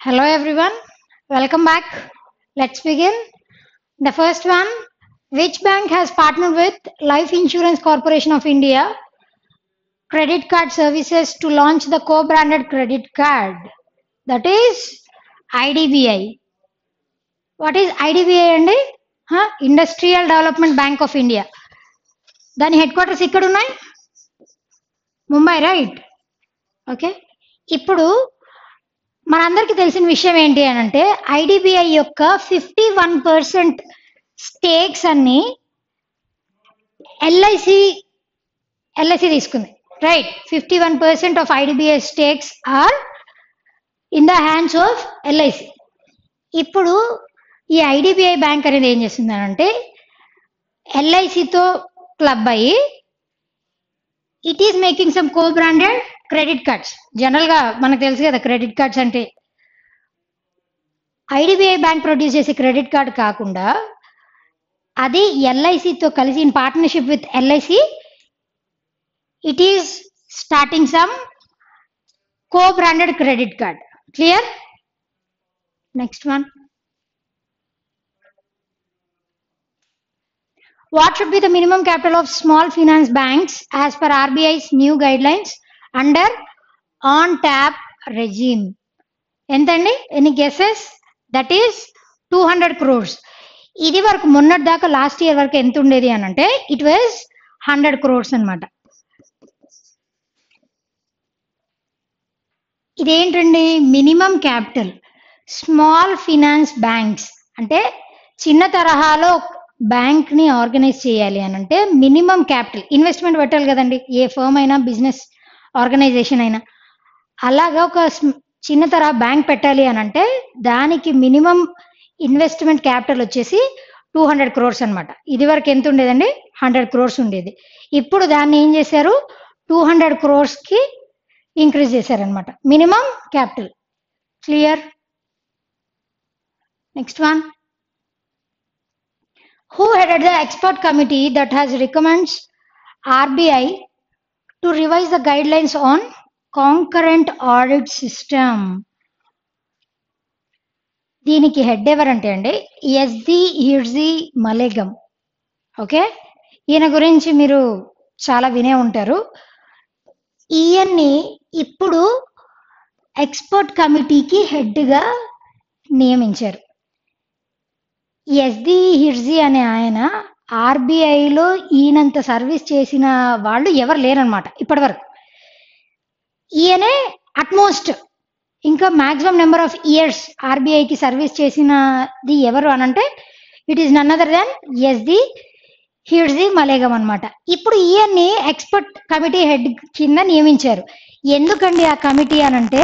Hello everyone, welcome back. Let's begin. The first one Which bank has partnered with Life Insurance Corporation of India credit card services to launch the co branded credit card? That is IDBI. What is IDBI అండి industrial development bank of India దాని head quarters ఇక్కడ ఉన్నాయి Mumbai right okay ఇప్పుడు మనందరికీ తెలిసిన విషయం ఏంటి అని అంటే ఐడిబిఐ యొక్క ఫిఫ్టీ వన్ పర్సెంట్ స్టేక్స్ అన్ని ఎల్ఐసి ఎల్ఐసి తీసుకుంది. Right fifty one percent of IDBI stakes are in the hands of LIC ఇప్పుడు ఈ ఐడిబిఐ బ్యాంక్ అనేది ఏం చేస్తుంది అని అంటే ఎల్ఐసితో క్లబ్ అయ్యి it is making some co branded credit cards. జనరల్గా మనకు తెలుసు కదా క్రెడిట్ కార్డ్స్ అంటే ఐడిబిఐ బ్యాంక్ ప్రొడ్యూస్ చేసే క్రెడిట్ కార్డ్ కాకుండా అది ఎల్ఐసితో కలిసి in partnership with LIC it is starting some co branded credit card. Clear next one What should be the minimum capital of small finance banks as per RBI's new guidelines? Under on tap regime ఎంతండి? Any guesses that is two hundred crores ఇది వరకు మొన్నటి దాకా last year వరకు ఎంత ఉండేది అని అంటే ఇట్ వాజ్ హండ్రెడ్ క్రోర్స్ అనమాట ఇదేంటండి? Minimum capital. Small finance banks. అంటే చిన్న తరహాలో బ్యాంక్ని ఆర్గనైజ్ చేయాలి అని అంటే మినిమం క్యాపిటల్. ఇన్వెస్ట్మెంట్ పెట్టాలి కదండి. ఏ ఫర్మ్ అయినా బిజినెస్ ఆర్గనైజేషన్ అయినా. అలాగా ఒక చిన్న తరహా బ్యాంక్ పెట్టాలి అని అంటే దానికి మినిమం ఇన్వెస్ట్మెంట్ క్యాపిటల్ వచ్చేసి టూ హండ్రెడ్ క్రోర్స్ అనమాట ఇది వరకు ఎంత ఉండేదండి? హండ్రెడ్ క్రోర్స్ ఉండేది. ఇప్పుడు దాన్ని ఏం చేశారు? టూ హండ్రెడ్ క్రోర్స్కి ఇంక్రీజ్ చేశారనమాట minimum capital. Clear? Next one. Who headed the expert committee that has recommends RBI to revise the guidelines on concurrent audit system దీనికి హెడ్ ఎవరంటే అండి? ఎస్ది హిర్జీ మలేగం ఓకే ఈయన గురించి మీరు చాలా వినే ఉంటారు. ఈయన్ని ఇప్పుడు ఎక్స్పర్ట్ కమిటీకి హెడ్గా నియమించారు. ఎస్ది హిర్జీ అనే ఆయన ఆర్బీఐలో ఈయనంత సర్వీస్ చేసిన వాళ్ళు ఎవరు లేరనమాట ఇప్పటివరకు. ఈయనే అట్మోస్ట్ ఇంకా మాక్సిమం నెంబర్ ఆఫ్ ఇయర్స్ ఆర్బీఐకి సర్వీస్ చేసినది ఎవరు అనంటే it is none other than హీడ్స్ the Malegam అనమాట ఇప్పుడు ఈయన్ని ఎక్స్పర్ట్ కమిటీ హెడ్ కింద నియమించారు. ఎందుకండి ఆ కమిటీ అనంటే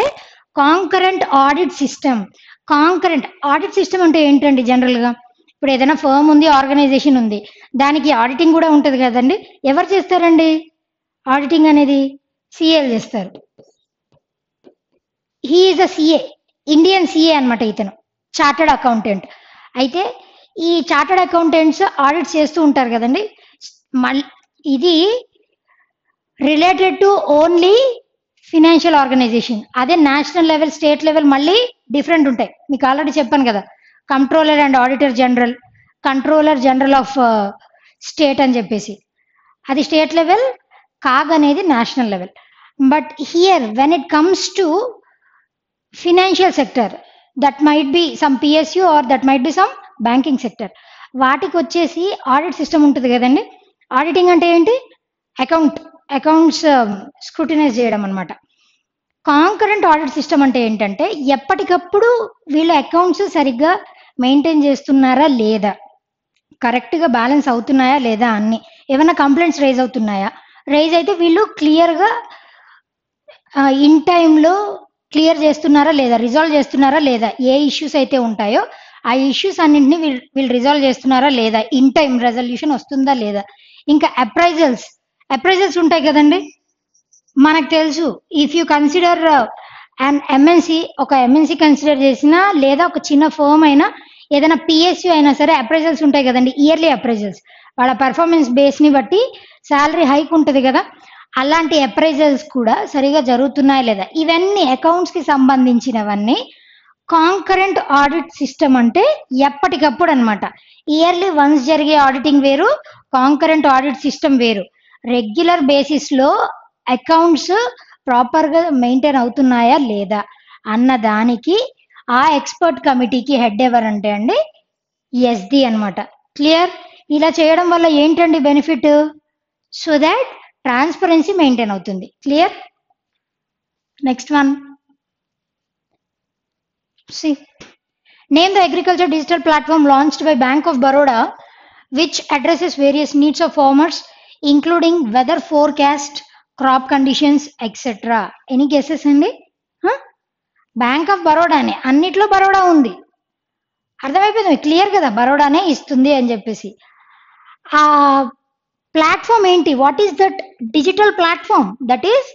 concurrent audit system concurrent audit system అంటే ఏంటండి జనరల్గా ఇప్పుడు ఏదైనా ఫర్మ్ ఉంది ఆర్గనైజేషన్ ఉంది దానికి ఆడిటింగ్ కూడా ఉంటుంది కదండి. ఎవరు చేస్తారండి? ఆడిటింగ్ అనేది సిఏలు చేస్తారు. He is a CA Indian CA అన్నమాట ఇతను చార్టర్డ్ అకౌంటెంట్. అయితే ఈ చార్టర్డ్ అకౌంటెంట్స్ ఆడిట్ చేస్తూ ఉంటారు కదండి. ఇది related to only financial organisation. అదే నేషనల్ లెవెల్ స్టేట్ లెవెల్ మళ్ళీ డిఫరెంట్ ఉంటాయి. మీకు ఆల్రెడీ చెప్పాను కదా. Controller and auditor general controller general of state అని చెప్పేసి. అది స్టేట్ లెవెల్ కాగ్ అనేది national level. But here when it comes to financial sector that might be some PSU or that might be some banking sector. వాటికి వచ్చేసి audit system ఉంటుంది కదండి. Auditing అంటే ఏంటి? అకౌంట్ అకౌంట్స్ స్క్రూటినైజ్ చేయడం అనమాట concurrent audit system అంటే ఏంటంటే ఎప్పటికప్పుడు వీళ్ళ అకౌంట్స్ సరిగ్గా మెయింటైన్ చేస్తున్నారా లేదా? కరెక్ట్గా బ్యాలెన్స్ అవుతున్నాయా లేదా అన్ని? ఏమైనా కంప్లైంట్స్ రైజ్ అవుతున్నాయా? రైజ్ అయితే వీళ్ళు క్లియర్గా ఇన్ టైంలో క్లియర్ చేస్తున్నారా లేదా? రిజాల్వ్ చేస్తున్నారా లేదా? ఏ ఇష్యూస్ అయితే ఉంటాయో ఆ ఇష్యూస్ అన్నింటినీ వీళ్ళు వీళ్ళు రిజాల్వ్ చేస్తున్నారా లేదా? ఇన్ టైం రెజల్యూషన్ వస్తుందా లేదా? ఇంకా అప్రైజల్స్ అప్రైజల్స్ ఉంటాయి కదండి? మనకు తెలుసు if you consider and MNC ఒక ఎంఎన్సి కన్సిడర్ చేసినా లేదా ఒక చిన్న ఫోమ్ అయినా ఏదైనా పిఎస్యూ అయినా సరే అప్రైజల్స్ ఉంటాయి కదండి ఇయర్లీ అప్రైజల్స్ వాళ్ళ పర్ఫార్మెన్స్ బేస్ని బట్టి శాలరీ హైక్ ఉంటుంది కదా అలాంటి అప్రైజల్స్ కూడా సరిగా జరుగుతున్నాయా లేదా? ఇవన్నీ అకౌంట్స్కి సంబంధించినవన్నీ కాంకరెంట్ ఆడిట్ సిస్టమ్ అంటే ఎప్పటికప్పుడు అన్నమాట. ఇయర్లీ వన్స్ జరిగే ఆడిటింగ్ వేరు కాంకరెంట్ ఆడిట్ సిస్టమ్ వేరు. రెగ్యులర్ బేసిస్లో అకౌంట్స్ ప్రాపర్గా మెయింటైన్ అవుతున్నాయా లేదా అన్న దానికి ఆ ఎక్స్పర్ట్ కమిటీకి హెడ్ ఎవరంటే అండి ఎస్డి అన్నమాట. క్లియర్? ఇలా చేయడం వల్ల ఏంటండి benefit? So that transparency maintain అవుతుంది. Clear? Next one. C. Name the agriculture digital platform launched by bank of Baroda which addresses various needs of farmers including weather forecast crop conditions etcetera any guesses అండి? Bank of బరోడానే అన్నిట్లో బరోడా ఉంది. అర్థమైపోయింది? Clear కదా? బరోడానే ఇస్తుంది అని చెప్పేసి. ఆ ప్లాట్ఫామ్ ఏంటి? What is that digital platform that is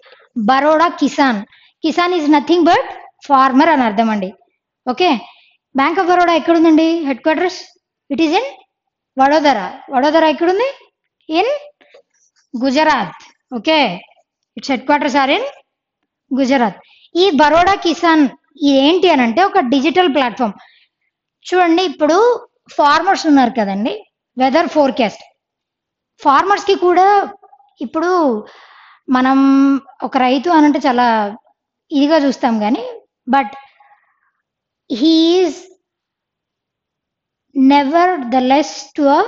Baroda Kisan Kisan is nothing but farmer అని అర్థం అండి. ఓకే బ్యాంక్ ఆఫ్ బరోడా ఎక్కడుందండి? Headquarters it is in Vadodara Vadodara ఎక్కడుంది? In Gujarat okay it's headquarters are in Gujarat ఈ బరోడా కిసాన్ ఏంటి అని అంటే ఒక డిజిటల్ ప్లాట్ఫామ్ చూడండి ఇప్పుడు ఫార్మర్స్ ఉన్నారు కదండి వెదర్ ఫోర్కాస్ట్ ఫార్మర్స్కి కూడా ఇప్పుడు మనం ఒక రైతు అనంటే చాలా ఇదిగా చూస్తాం కానీ but he is nevertheless to a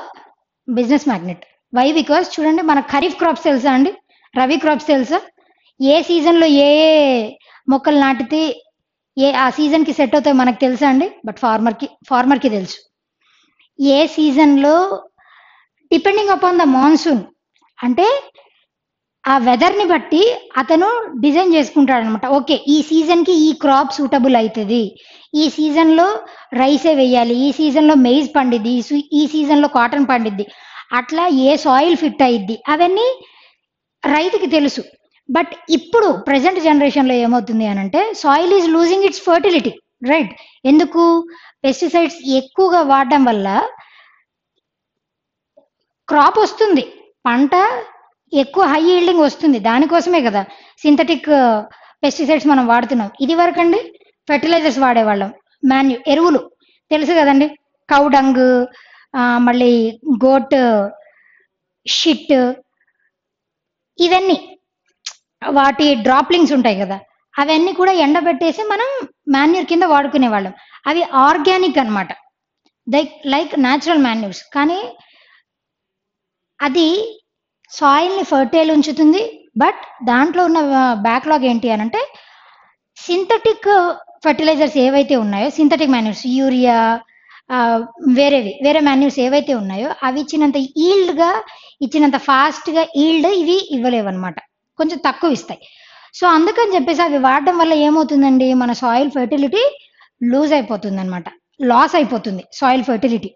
business magnate why because చూడండి మన ఖరీఫ్ క్రాప్స్ తెలుసా అండి? రవి క్రాప్స్ తెలుసా? ఏ సీజన్లో ఏ ఏ మొక్కలు నాటితే ఏ ఆ సీజన్కి సెట్ అవుతాయి మనకు తెలుసా అండి? బట్ ఫార్మర్కి ఫార్మర్కి తెలుసు. ఏ సీజన్లో డిపెండింగ్ అపాన్ ద మాన్సూన్ అంటే ఆ వెదర్ని బట్టి అతను డిజైన్ చేసుకుంటాడు అనమాట ఓకే ఈ సీజన్కి ఈ క్రాప్ సూటబుల్ అవుతుంది ఈ సీజన్లో రైసే వేయాలి. ఈ సీజన్లో మెయిజ్ పండిద్ది. ఈ ఈ సీజన్లో కాటన్ పండిద్ది. అట్లా ఏ సాయిల్ ఫిట్ అయ్యిద్ది అవన్నీ రైతుకి తెలుసు. బట్ ఇప్పుడు ప్రజెంట్ జనరేషన్లో ఏమవుతుంది అని అంటే soil is losing its fertility right ఎందుకు? పెస్టిసైడ్స్ ఎక్కువగా వాడడం వల్ల క్రాప్ వస్తుంది. పంట ఎక్కువ హై ఈల్డింగ్ వస్తుంది. దానికోసమే కదా సింథటిక్ పెస్టిసైడ్స్ uh, మనం వాడుతున్నాం. ఇది వరకు అండి ఫెర్టిలైజర్స్ వాడేవాళ్ళం. మాన్యు ఎరువులు. తెలుసు కదండి? కౌడంగ్ uh, మళ్ళీ గోట్ షిట్ ఇవన్నీ వాటి డ్రాప్లింగ్స్ ఉంటాయి కదా అవన్నీ కూడా ఎండబెట్టేసి మనం మాన్యూర్ కింద వాడుకునే వాళ్ళం అవి ఆర్గానిక్ అన్నమాట. లైక్ లైక్ న్యాచురల్ మాన్యూర్స్ కానీ అది సాయిల్ని ఫర్టైల్ ఉంచుతుంది బట్ దాంట్లో ఉన్న బ్యాక్లాగ్ ఏంటి అని అంటే సింథటిక్ ఫర్టిలైజర్స్ ఏవైతే ఉన్నాయో సింథటిక్ మాన్యూర్స్ యూరియా వేరేవి వేరే మాన్యూర్స్ ఏవైతే ఉన్నాయో అవి ఇచ్చినంత ఈల్డ్గా ఇచ్చినంత ఫాస్ట్గా ఈల్డ్ ఇవి ఇవ్వలేవు అనమాట కొంచెం తక్కువ ఇస్తాయి. సో అందుకని చెప్పేసి అవి వాడడం వల్ల ఏమవుతుందండి? మన సాయిల్ ఫర్టిలిటీ లూజ్ అయిపోతుంది అనమాట లాస్ అయిపోతుంది సాయిల్ ఫర్టిలిటీ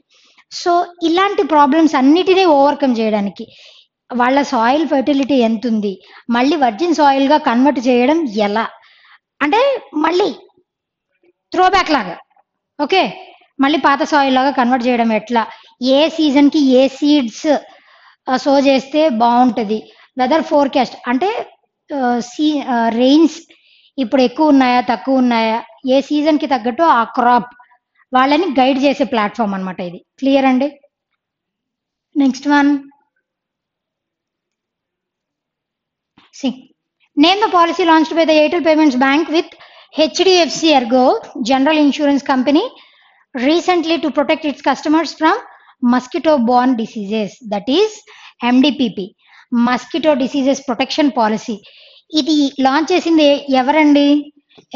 సో ఇలాంటి ప్రాబ్లమ్స్ అన్నిటినీ ఓవర్కమ్ చేయడానికి వాళ్ళ సాయిల్ ఫర్టిలిటీ ఎంత ఉంది మళ్ళీ వర్జిన్ సాయిల్గా కన్వర్ట్ చేయడం ఎలా? అంటే మళ్ళీ త్రోబ్యాక్ లాగా. ఓకే మళ్ళీ పాత సాయిల్ లాగా కన్వర్ట్ చేయడం ఎట్లా? ఏ సీజన్కి ఏ సీడ్స్ సో చేస్తే బాగుంటుంది. వెదర్ ఫోర్కాస్ట్ అంటే సీ రెయిన్స్ ఇప్పుడు ఎక్కువ ఉన్నాయా తక్కువ ఉన్నాయా ఏ సీజన్కి తగ్గట్టు ఆ క్రాప్ వాళ్ళని గైడ్ చేసే ప్లాట్ఫామ్ అన్నమాట ఇది. క్లియర్ అండి? Next one see name the policy launched by the Airtel payments bank with HDFC Ergo general insurance company recently to protect its customers from mosquito borne diseases that is mdpp mosquito diseases protection policy. ఇది launch చేసింది ఎవరండి?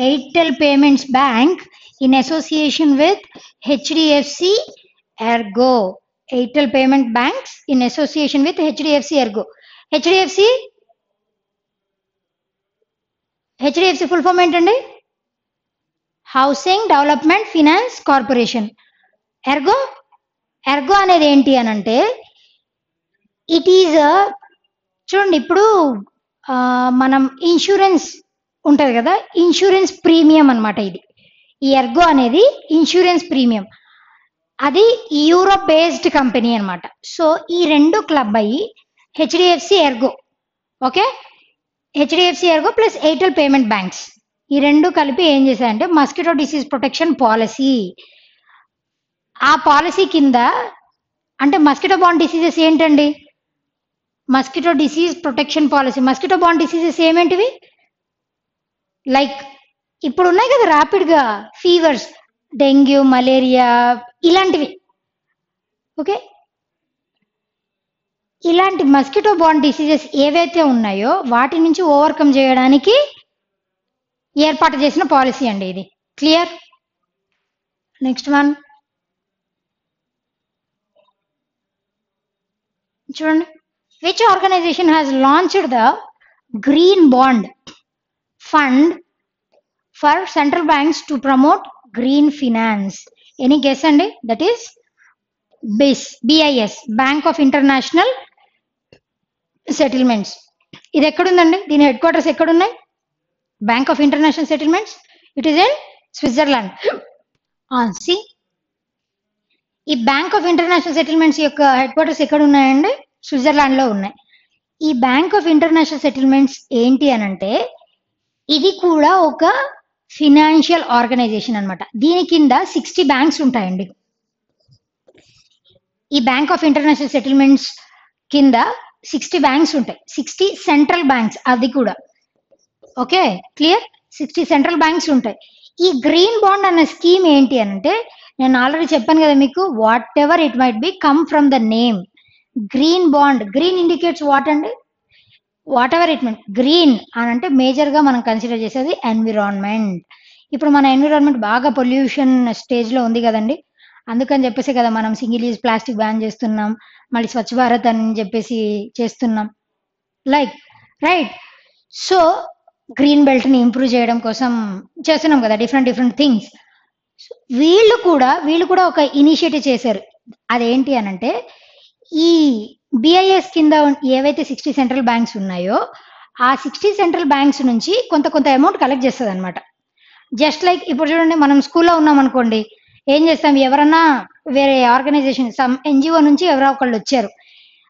Airtel payments bank in association with HDFC Ergo. Airtel payment banks in association with HDFC Ergo. HDFC HDFC full form ఏంటండి? Housing development finance corporation. Ergo Ergo అనేది ఏంటి అని అంటే it is చూడండి ఇప్పుడు మనం ఇన్సూరెన్స్ ఉంటుంది కదా ఇన్సూరెన్స్ ప్రీమియం అన్నమాట ఇది. ఈ ఎర్గో అనేది ఇన్సూరెన్స్ ప్రీమియం అది యూరోప్ బేస్డ్ కంపెనీ అనమాట సో ఈ రెండు క్లబ్ అయ్యి HDFC Ergo okay HDFC Ergo plus Airtel payment banks ఈ రెండు కలిపి ఏం చేశాయంటే మస్కిటో డిసీజ్ ప్రొటెక్షన్ పాలసీ ఆ పాలసీ కింద అంటే మస్కిటో బాండ్ డిసీజెస్ ఏంటండి? Mosquito disease protection policy. Mosquito bond diseases ఏమేంటివి? లైక్ ఇప్పుడు ఉన్నాయి కదా ర్యాపిడ్గా ఫీవర్స్ డెంగ్యూ మలేరియా ఇలాంటివి. ఓకే? ఇలాంటి మస్కిటో బాండ్ డిసీజెస్ ఏవైతే ఉన్నాయో వాటి నుంచి ఓవర్కమ్ చేయడానికి ఏర్పాటు చేసిన పాలసీ అండి ఇది. క్లియర్? Next one. చూడండి. Which organisation has launched the green bond fund for central banks to promote green finance any guess అండి? That is BIS BIS Bank of International Settlements ఇది ఎక్కడుందండి? దీని హెడ్ క్వార్టర్స్ ఎక్కడున్నాయి Bank of International Settlements it is in Switzerland see ఈ bank of international settlements యొక్క headquarters ఎక్కడ ఉన్నాయండి స్విట్జర్లాండ్లో ఉన్నాయి. ఈ బ్యాంక్ ఆఫ్ ఇంటర్నేషనల్ సెటిల్మెంట్స్ ఏంటి అని అంటే ఇది కూడా ఒక ఫినాన్షియల్ ఆర్గనైజేషన్ అన్నమాట. దీని కింద సిక్స్టీ బ్యాంక్స్ ఉంటాయండి. ఈ బ్యాంక్ ఆఫ్ ఇంటర్నేషనల్ సెటిల్మెంట్స్ కింద సిక్స్టీ బ్యాంక్స్ ఉంటాయి. సిక్స్టీ సెంట్రల్ బ్యాంక్స్ అది కూడా. Okay clear sixty central banks ఉంటాయి. ఈ గ్రీన్ బాండ్ అన్న స్కీమ్ ఏంటి అంటే నేను ఆల్రెడీ చెప్పాను కదా మీకు whatever it might be come from the name green bond green indicates what అండి? Whatever it mean green అని అంటే మేజర్గా మనం కన్సిడర్ చేసేది ఎన్విరాన్మెంట్ ఇప్పుడు మన ఎన్విరాన్మెంట్ బాగా పొల్యూషన్ స్టేజ్లో ఉంది కదండి. అందుకని చెప్పేసి కదా మనం సింగిల్ యూజ్ ప్లాస్టిక్ బ్యాన్ చేస్తున్నాం. మళ్ళీ స్వచ్ఛ భారత్ అని చెప్పేసి చేస్తున్నాం. లైక్ రైట్ సో గ్రీన్ బెల్ట్ని ఇంప్రూవ్ చేయడం కోసం చేస్తున్నాం కదా డిఫరెంట్ డిఫరెంట్ థింగ్స్ వీళ్ళు కూడా వీళ్ళు కూడా ఒక ఇనిషియేటివ్ చేశారు. అదేంటి అని అంటే ఈ బిఐఎస్ కింద ఏవైతే సిక్స్టీ సెంట్రల్ బ్యాంక్స్ ఉన్నాయో ఆ సిక్స్టీ సెంట్రల్ బ్యాంక్స్ నుంచి కొంత కొంత అమౌంట్ కలెక్ట్ చేస్తుంది అనమాట జస్ట్ లైక్ ఇప్పుడు చూడండి మనం స్కూల్లో ఉన్నాం అనుకోండి ఏం చేస్తాం? ఎవరన్నా వేరే ఆర్గనైజేషన్ సమ్ ఎన్జిఓ నుంచి ఎవరో ఒకళ్ళు వచ్చారు.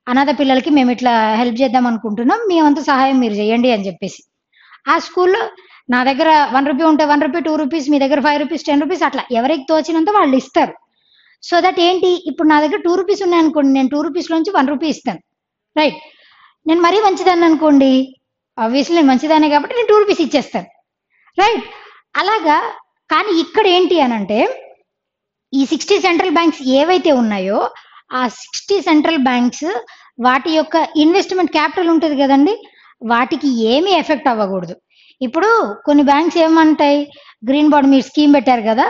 అనాథ పిల్లలకి మేము ఇట్లా హెల్ప్ చేద్దాం అనుకుంటున్నాం మీ వంతు సహాయం మీరు చేయండి అని చెప్పేసి. ఆ స్కూల్లో నా దగ్గర వన్ రూపీ ఉంటే వన్ రూపీ టూ రూపీస్ మీ దగ్గర ఫైవ్ రూపీస్ టెన్ రూపీస్ అట్లా ఎవరికి తోచినంత వాళ్ళు ఇస్తారు. సో దట్ ఏంటి? ఇప్పుడు నా దగ్గర టూ రూపీస్ ఉన్నాయి అనుకోండి నేను టూ రూపీస్ నుంచి వన్ రూపీ ఇస్తాను. రైట్ నేను మరీ మంచిదాన్ని అనుకోండి ఆబ్వియస్లీ నేను మంచిదానే కాబట్టి నేను టూ రూపీస్ ఇచ్చేస్తాను. రైట్ అలాగా కానీ ఇక్కడ ఏంటి అని అంటే ఈ సిక్స్టీ సెంట్రల్ బ్యాంక్స్ ఏవైతే ఉన్నాయో ఆ సిక్స్టీ సెంట్రల్ బ్యాంక్స్ వాటి యొక్క ఇన్వెస్ట్మెంట్ క్యాపిటల్ ఉంటుంది కదండి వాటికి ఏమీ ఎఫెక్ట్ అవ్వకూడదు. ఇప్పుడు కొన్ని బ్యాంక్స్ ఏమంటాయి? గ్రీన్ బోర్డ్ మీరు స్కీమ్ పెట్టారు కదా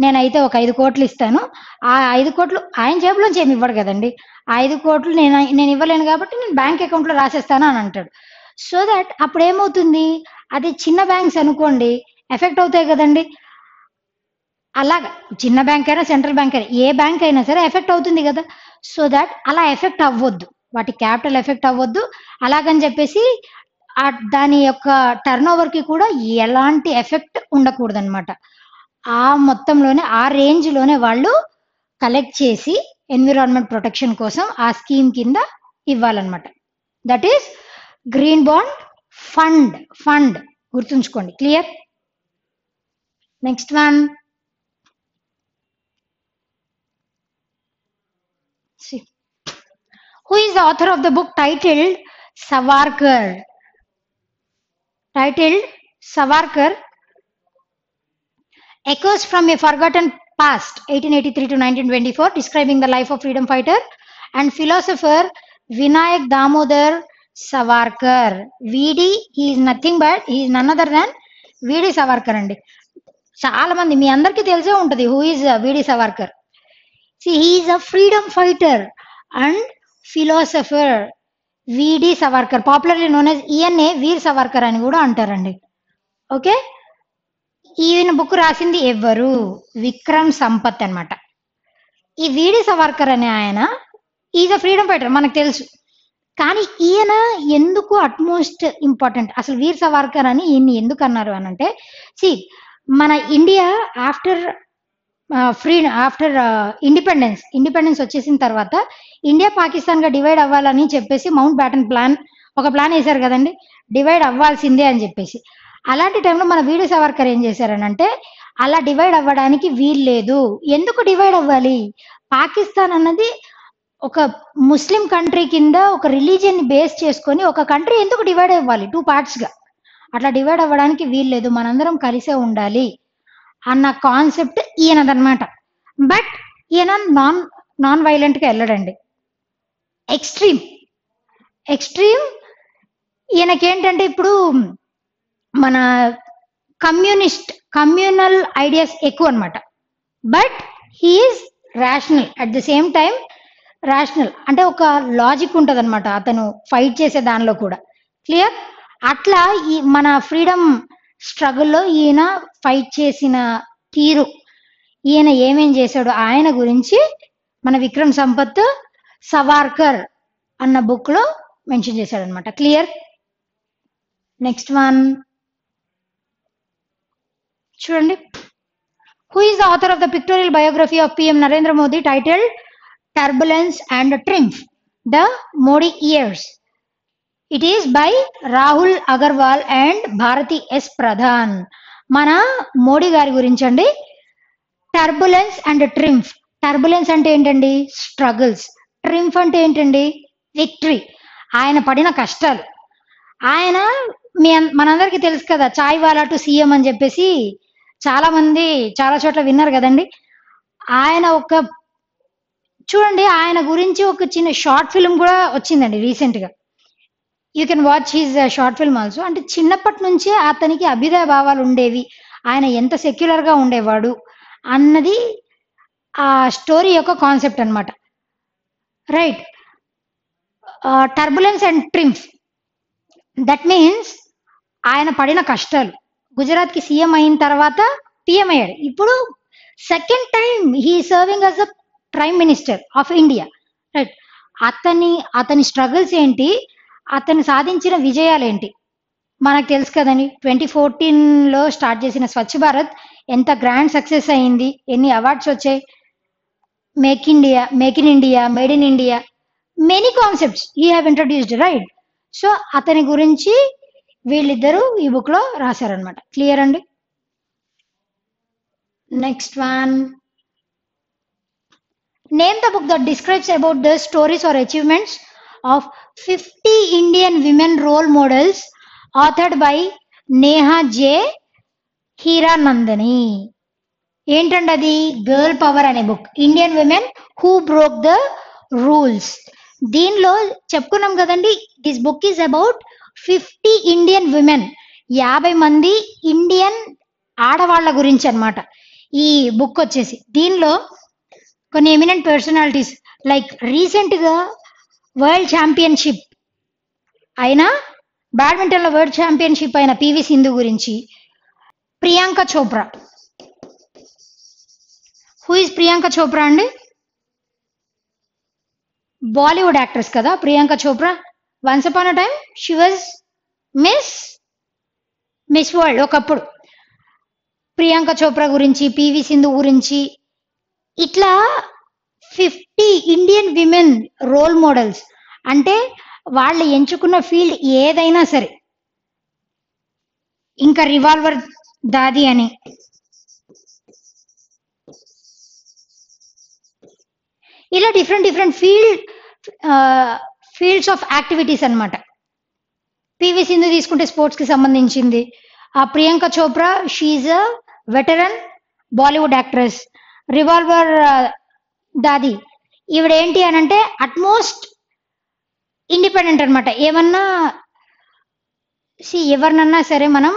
నేనైతే ఒక ఐదు కోట్లు ఇస్తాను. ఆ ఐదు కోట్లు ఆయన జేబులోంచి ఏమి ఇవ్వడు కదండి. ఆ ఐదు కోట్లు నేను నేను ఇవ్వలేను కాబట్టి నేను బ్యాంక్ అకౌంట్లో రాసేస్తాను అని అంటాడు. సో దట్ అప్పుడు ఏమవుతుంది? అది చిన్న బ్యాంక్స్ అనుకోండి ఎఫెక్ట్ అవుతాయి కదండి. అలాగా చిన్న బ్యాంక్ అయినా సెంట్రల్ బ్యాంక్ అయినా ఏ బ్యాంక్ అయినా సరే ఎఫెక్ట్ అవుతుంది కదా. సో దట్ అలా ఎఫెక్ట్ అవ్వద్దు. వాటి క్యాపిటల్ ఎఫెక్ట్ అవ్వద్దు. అలాగని చెప్పేసి దాని యొక్క టర్న్ ఓవర్కి కూడా ఎలాంటి ఎఫెక్ట్ ఉండకూడదు అనమాట ఆ మొత్తంలోనే ఆ రేంజ్లోనే వాళ్ళు కలెక్ట్ చేసి ఎన్విరాన్మెంట్ ప్రొటెక్షన్ కోసం ఆ స్కీమ్ కింద ఇవ్వాలన్నమాట. That is green bond fund fund గుర్తుంచుకోండి. Clear next one who is author of the book titled book Savarkar? Titled Savarkar Echoes from a Forgotten Past, 1883 to 1924, describing the life of freedom fighter and philosopher Vinayak Damodar Savarkar. VD, he is nothing but, he is none other than VD Savarkar అండి చాలా మంది మీ అందరికీ తెలిసే ఉంటది who is విడి Savarkar See, he is a freedom fighter and philosopher. V D Savarkar popularly known as ENA Veer Savarkar అని కూడా అంటారండి. ఓకే ఈయన బుక్ రాసింది ఎవ్వరు విక్రమ్ సంపత్ అన్నమాట. ఈ వీడి సవర్కర్ అనే ఆయన ఈజ్ అ ఫ్రీడమ్ ఫైటర్ మనకు తెలుసు. కానీ ఈయన ఎందుకు అట్మోస్ట్ ఇంపార్టెంట్ అసలు వీర్ సవర్కర్ అని ఈయన్ని ఎందుకు అన్నారు అని అంటే సి మన India after free after independence independence వచ్చేసిన తర్వాత ఇండియా పాకిస్తాన్గా డివైడ్ అవ్వాలని చెప్పేసి మౌంట్ బ్యాటన్ ప్లాన్ ఒక ప్లాన్ వేశారు కదండి. డివైడ్ అవ్వాల్సిందే అని చెప్పేసి. అలాంటి టైంలో మన వీడి సావర్కర్ ఏం చేశారనంటే అలా డివైడ్ అవ్వడానికి వీలు లేదు. ఎందుకు డివైడ్ అవ్వాలి? పాకిస్తాన్ అన్నది ఒక ముస్లిం కంట్రీ కింద ఒక రిలీజియన్ బేస్ చేసుకొని ఒక కంట్రీ ఎందుకు డివైడ్ అవ్వాలి? టూ పార్ట్స్గా. అట్లా డివైడ్ అవ్వడానికి వీలు లేదు. మనందరం కలిసే ఉండాలి. అన్న కాన్సెప్ట్ ఈయనదనమాట బట్ ఈయన నాన్ నాన్ వైలెంట్గా వెళ్ళడండి ఎక్స్ట్రీమ్. ఎక్స్ట్రీమ్ ఈయనకేంటంటే ఇప్పుడు మన కమ్యూనిస్ట్ కమ్యూనల్ ఐడియాస్ ఎక్కువ అనమాట but he is rational at the same time rational అంటే ఒక లాజిక్ ఉంటుంది అనమాట అతను ఫైట్ చేసే దానిలో కూడా. క్లియర్? అట్లా ఈ మన ఫ్రీడమ్ స్ట్రగుల్లో ఈయన ఫైట్ చేసిన తీరు. ఈయన ఏమేం చేశాడు ఆయన గురించి మన విక్రమ్ సంపత్ సవార్కర్ అన్న బుక్లో మెన్షన్ చేశాడు అనమాట క్లియర్ నెక్స్ట్ వన్ చూడండి who is the author of the pictorial biography of PM Narendra Modi title turbulence and triumph the Modi years it is by Rahul Agarwal and Bharati S Pradhan మన మోడీ గారి గురించి అండి turbulence and triumph turbulence అంటే ఏంటండి? Struggles triumph అంటే ఏంటండి? Victory ఆయన పడిన కష్టాలు. ఆయన మీ మనందరికీ తెలుసు కదా చాయ్ వాలా టు సీఎం అని చెప్పేసి చాలా మంది చాలా చోట్ల విన్నారు కదండి. ఆయన ఒక చూడండి ఆయన గురించి ఒక చిన్న షార్ట్ ఫిల్మ్ కూడా వచ్చిందండి రీసెంట్గా you can watch his short film also అంటే చిన్నప్పటి నుంచే అతనికి అభ్యుదయ భావాలు ఉండేవి. ఆయన ఎంత సెక్యులర్గా ఉండేవాడు అన్నది ఆ స్టోరీ యొక్క కాన్సెప్ట్ అనమాట right turbulence and triumph that means ఆయన పడిన కష్టాలు. గుజరాత్కి సీఎం అయిన తర్వాత పిఎం అయ్యాడు. ఇప్పుడు second time he serving as a prime minister of India right అతని అతని స్ట్రగుల్స్ ఏంటి? అతను సాధించిన విజయాలు ఏంటి మనకు తెలుసు కదండి ట్వంటీ ఫోర్టీన్లో స్టార్ట్ చేసిన స్వచ్ఛ భారత్ ఎంత గ్రాండ్ సక్సెస్ అయింది ఎన్ని అవార్డ్స్ వచ్చాయి? Make India make in India made in India many concepts ఈ హ్యావ్ ఇంట్రడ్యూస్డ్ రైట్? సో అతని గురించి వీళ్ళిద్దరూ ఈ బుక్లో రాశారనమాట క్లియర్ అండి? Next one. Name the book that describes about the stories or achievements of fifty Indian women role models authored by Neha J Hiranandani ఏంటండి అది గర్ల్ పవర్ అనే book Indian women who broke the rules దీనిలో చెప్పుకున్నాం కదండి this book is about fifty Indian women యాభై మంది Indian ఆడవాళ్ళ గురించి అన్నమాట. ఈ బుక్ వచ్చేసి. దీనిలో కొన్ని ఎమినెంట్ పర్సనాలిటీస్ లైక్ రీసెంట్గా వరల్డ్ ఛాంపియన్షిప్ అయిన బ్యాడ్మింటన్లో వరల్డ్ ఛాంపియన్షిప్ అయిన పివి సింధు గురించి ప్రియాంక చోప్రా. హూ ఇస్ ప్రియాంక చోప్రా అండి? బాలీవుడ్ యాక్ట్రెస్ కదా Priyanka Chopra. Once upon a time she was miss miss world ఒకప్పుడు. ప్రియాంక చోప్రా గురించి పివి సింధు గురించి ఇట్లా fifty Indian women role models. అంటే వాళ్ళు ఎంచుకున్న ఫీల్డ్ ఏదైనా సరే. ఇంకా రివాల్వర్ దాది అని. ఇలా different different field fields of activities అన్నమాట. పివి సింధు తీసుకుంటే స్పోర్ట్స్కి సంబంధించింది. ఆ Priyanka Chopra she is a veteran Bollywood actress. Revolver Dadi ఈవిడేంటి అని అంటే అట్మోస్ట్ ఇండిపెండెంట్ అనమాట ఏమన్నా సి ఎవరినన్నా సరే మనం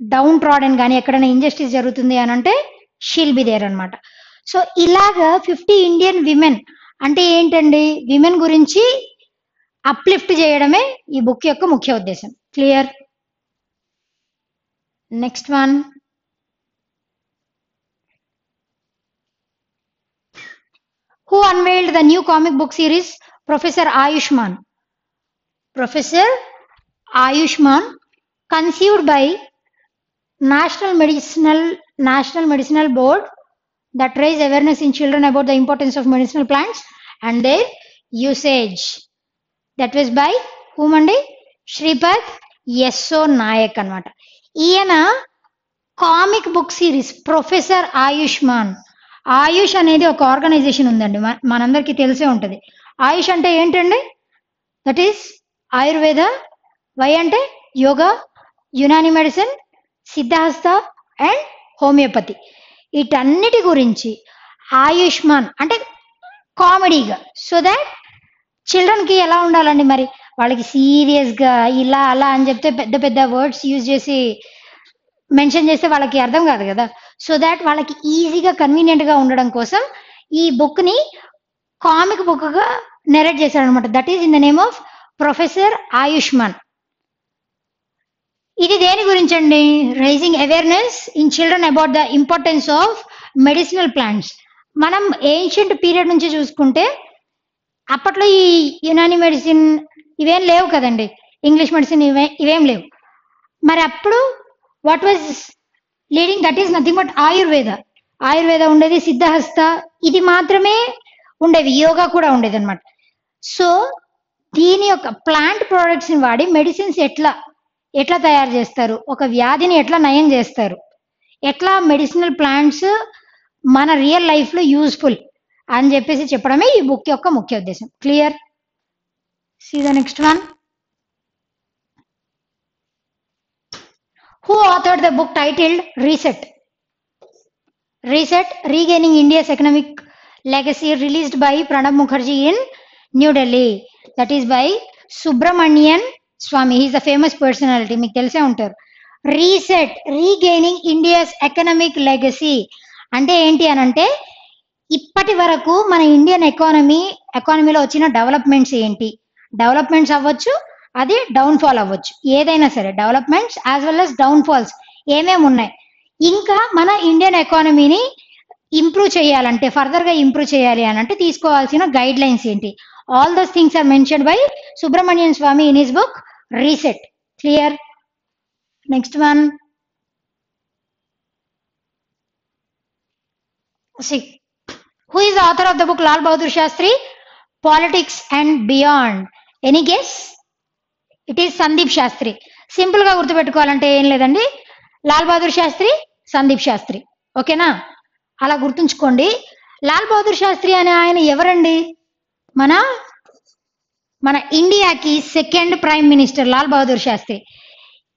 డౌన్ ట్రాడన్ కానీ ఎక్కడైనా ఇంజస్టిస్ జరుగుతుంది అని అంటే షీల్ బి దేర్ అనమాట సో ఇలాగా ఫిఫ్టీ ఇండియన్ విమెన్ అంటే ఏంటండి? విమెన్ గురించి అప్లిఫ్ట్ చేయడమే ఈ బుక్ యొక్క ముఖ్య ఉద్దేశం. Clear next one who unveiled the new comic book series Professor Ayushman. Professor Ayushman, conceived by National Medicinal National Medicinal Board that raise awareness in children about the importance of medicinal plants and their usage. That was by whom and Shripad Yesso Naik అన్నమాట ఈయన comic book series professor Ayushmann AYUSH అనేది ఒక organisation ఉందండి. మన- మనందరికీ తెలిసే ఉంటుంది. ఆయుష్ అంటే ఏంటండి? దట్ ఈస్ ఆయుర్వేద వై అంటే యోగా యునాని మెడిసిన్ సిద్ధహస్త అండ్ హోమియోపతి. వీటన్నిటి గురించి ఆయుష్మాన్ అంటే కామెడీగా సో దాట్ చిల్డ్రన్కి ఎలా ఉండాలండి మరి? వాళ్ళకి సీరియస్గా ఇలా అలా అని చెప్తే పెద్ద పెద్ద వర్డ్స్ యూజ్ చేసి మెన్షన్ చేస్తే వాళ్ళకి అర్థం కాదు కదా. సో దాట్ వాళ్ళకి ఈజీగా కన్వీనియంట్గా ఉండడం కోసం ఈ బుక్ని కామిక్ బుక్గా నెరేట్ చేశారనమాట అనమాట that is in the name of professor Ayushman ఇది దేని గురించి అండి raising awareness in children about the importance of medicinal plants మనం ఏన్షియంట్ పీరియడ్ నుంచి చూసుకుంటే అప్పట్లో ఈ యునాని మెడిసిన్ ఇవేం లేవు కదండి. ఇంగ్లీష్ మెడిసిన్ ఇవే ఇవేం లేవు. మరి అప్పుడు what was leading that is nothing but Ayurveda Ayurveda ఉండేది సిద్ధహస్త. ఇది మాత్రమే ఉండేవి యోగా కూడా ఉండేది అనమాట సో దీని యొక్క ప్లాంట్ ప్రోడక్ట్స్ని వాడి మెడిసిన్స్ ఎట్లా ఎట్లా తయారు చేస్తారు? ఒక వ్యాధిని ఎట్లా నయం చేస్తారు? ఎట్లా మెడిసినల్ ప్లాంట్స్ మన రియల్ లైఫ్లో యూస్ఫుల్ అని చెప్పేసి చెప్పడమే ఈ బుక్ యొక్క ముఖ్య ఉద్దేశం. Clear see the next one who authored the book titled reset reset regaining India's economic legacy released by Pranab Mukherjee in New Delhi that is by Subramanian Swamy he's the famous personality మీకు తెలిసే ఉంటారు. Reset regaining India's economic legacy అంటే ఏంటి అని అంటే ఇప్పటి వరకు మన ఇండియన్ ఎకానమీ ఎకానమీలో వచ్చిన డెవలప్మెంట్స్ ఏంటి? డెవలప్మెంట్స్ అవ్వచ్చు అది డౌన్ఫాల్ అవ్వచ్చు. ఏదైనా సరే developments as well as downfalls ఏమేమి ఉన్నాయి? ఇంకా మన ఇండియన్ ఎకానమీని ఇంప్రూవ్ చేయాలంటే ఫర్దర్గా ఇంప్రూవ్ చేయాలి అని అంటే తీసుకోవాల్సిన గైడ్ లైన్స్ ఏంటి all those things are mention by Subramaniam Swamy in his book reset clear next one who is the author of the book Lal Bahadur Shastri politics and beyond any guess it is Sandeep Shastri సింపుల్గా గుర్తుపెట్టుకోవాలంటే ఏం లేదండి. లాల్ బహదూర్ శాస్త్రి సందీప్ శాస్త్రి. ఓకేనా అలా గుర్తుంచుకోండి. లాల్ బహదూర్ శాస్త్రి అనే ఆయన ఎవరండి? మన మన ఇండియాకి second prime minister Lal Bahadur Shastri.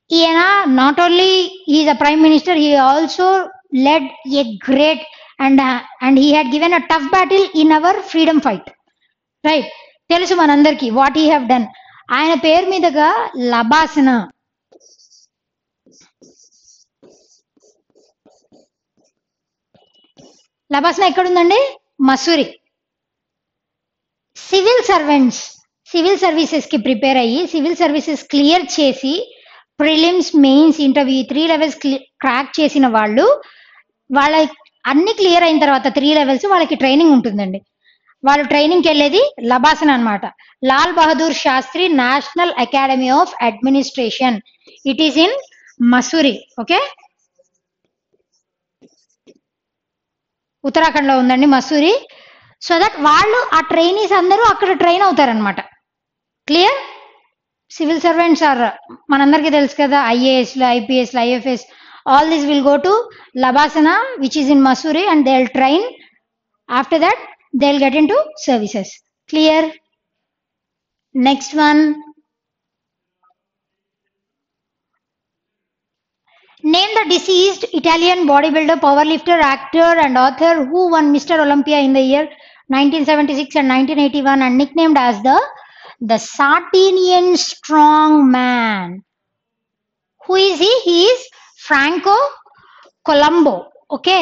ఈయన not only is a prime minister he also led a great and and he had given a tough battle in our freedom fight right తెలుసు మనందరికీ వాట్ హీ హ్యావ్ డన్ ఆయన పేరు మీదుగా లబాసన. లబాసన ఎక్కడుందండి? Mussoorie. Civil servants civil సర్వీసెస్కి prepare అయ్యి civil services clear చేసి prelims mains interview three levels crack చేసిన వాళ్ళు వాళ్ళ అన్ని క్లియర్ అయిన తర్వాత త్రీ లెవెల్స్ వాళ్ళకి ట్రైనింగ్ ఉంటుందండి. వాళ్ళు ట్రైనింగ్కి వెళ్ళేది లబాసన్ అనమాట Lal Bahadur Shastri national academy of administration it is in Mussoorie okay ఉత్తరాఖండ్లో ఉందండి మసూరి సో దట్ వాళ్ళు ఆ ట్రైనీస్ అందరూ అక్కడ ట్రైన్ అవుతారనమాట క్లియర్ సివిల్ సర్వెంట్స్ ఆర్ మనందరికీ తెలుసు కదా ఐఏఎస్లు ఐపీఎస్లు IFS all this will go to LBSNAA which is in Mussoorie and they will train after that they'll get into services clear next one Name the deceased Italian bodybuilder, powerlifter, actor, and author who won Mr. Olympia in the year 1976 and 1981 and nicknamed as the the Sardinian strong man. Who is he? He is Franco Colombo. Okay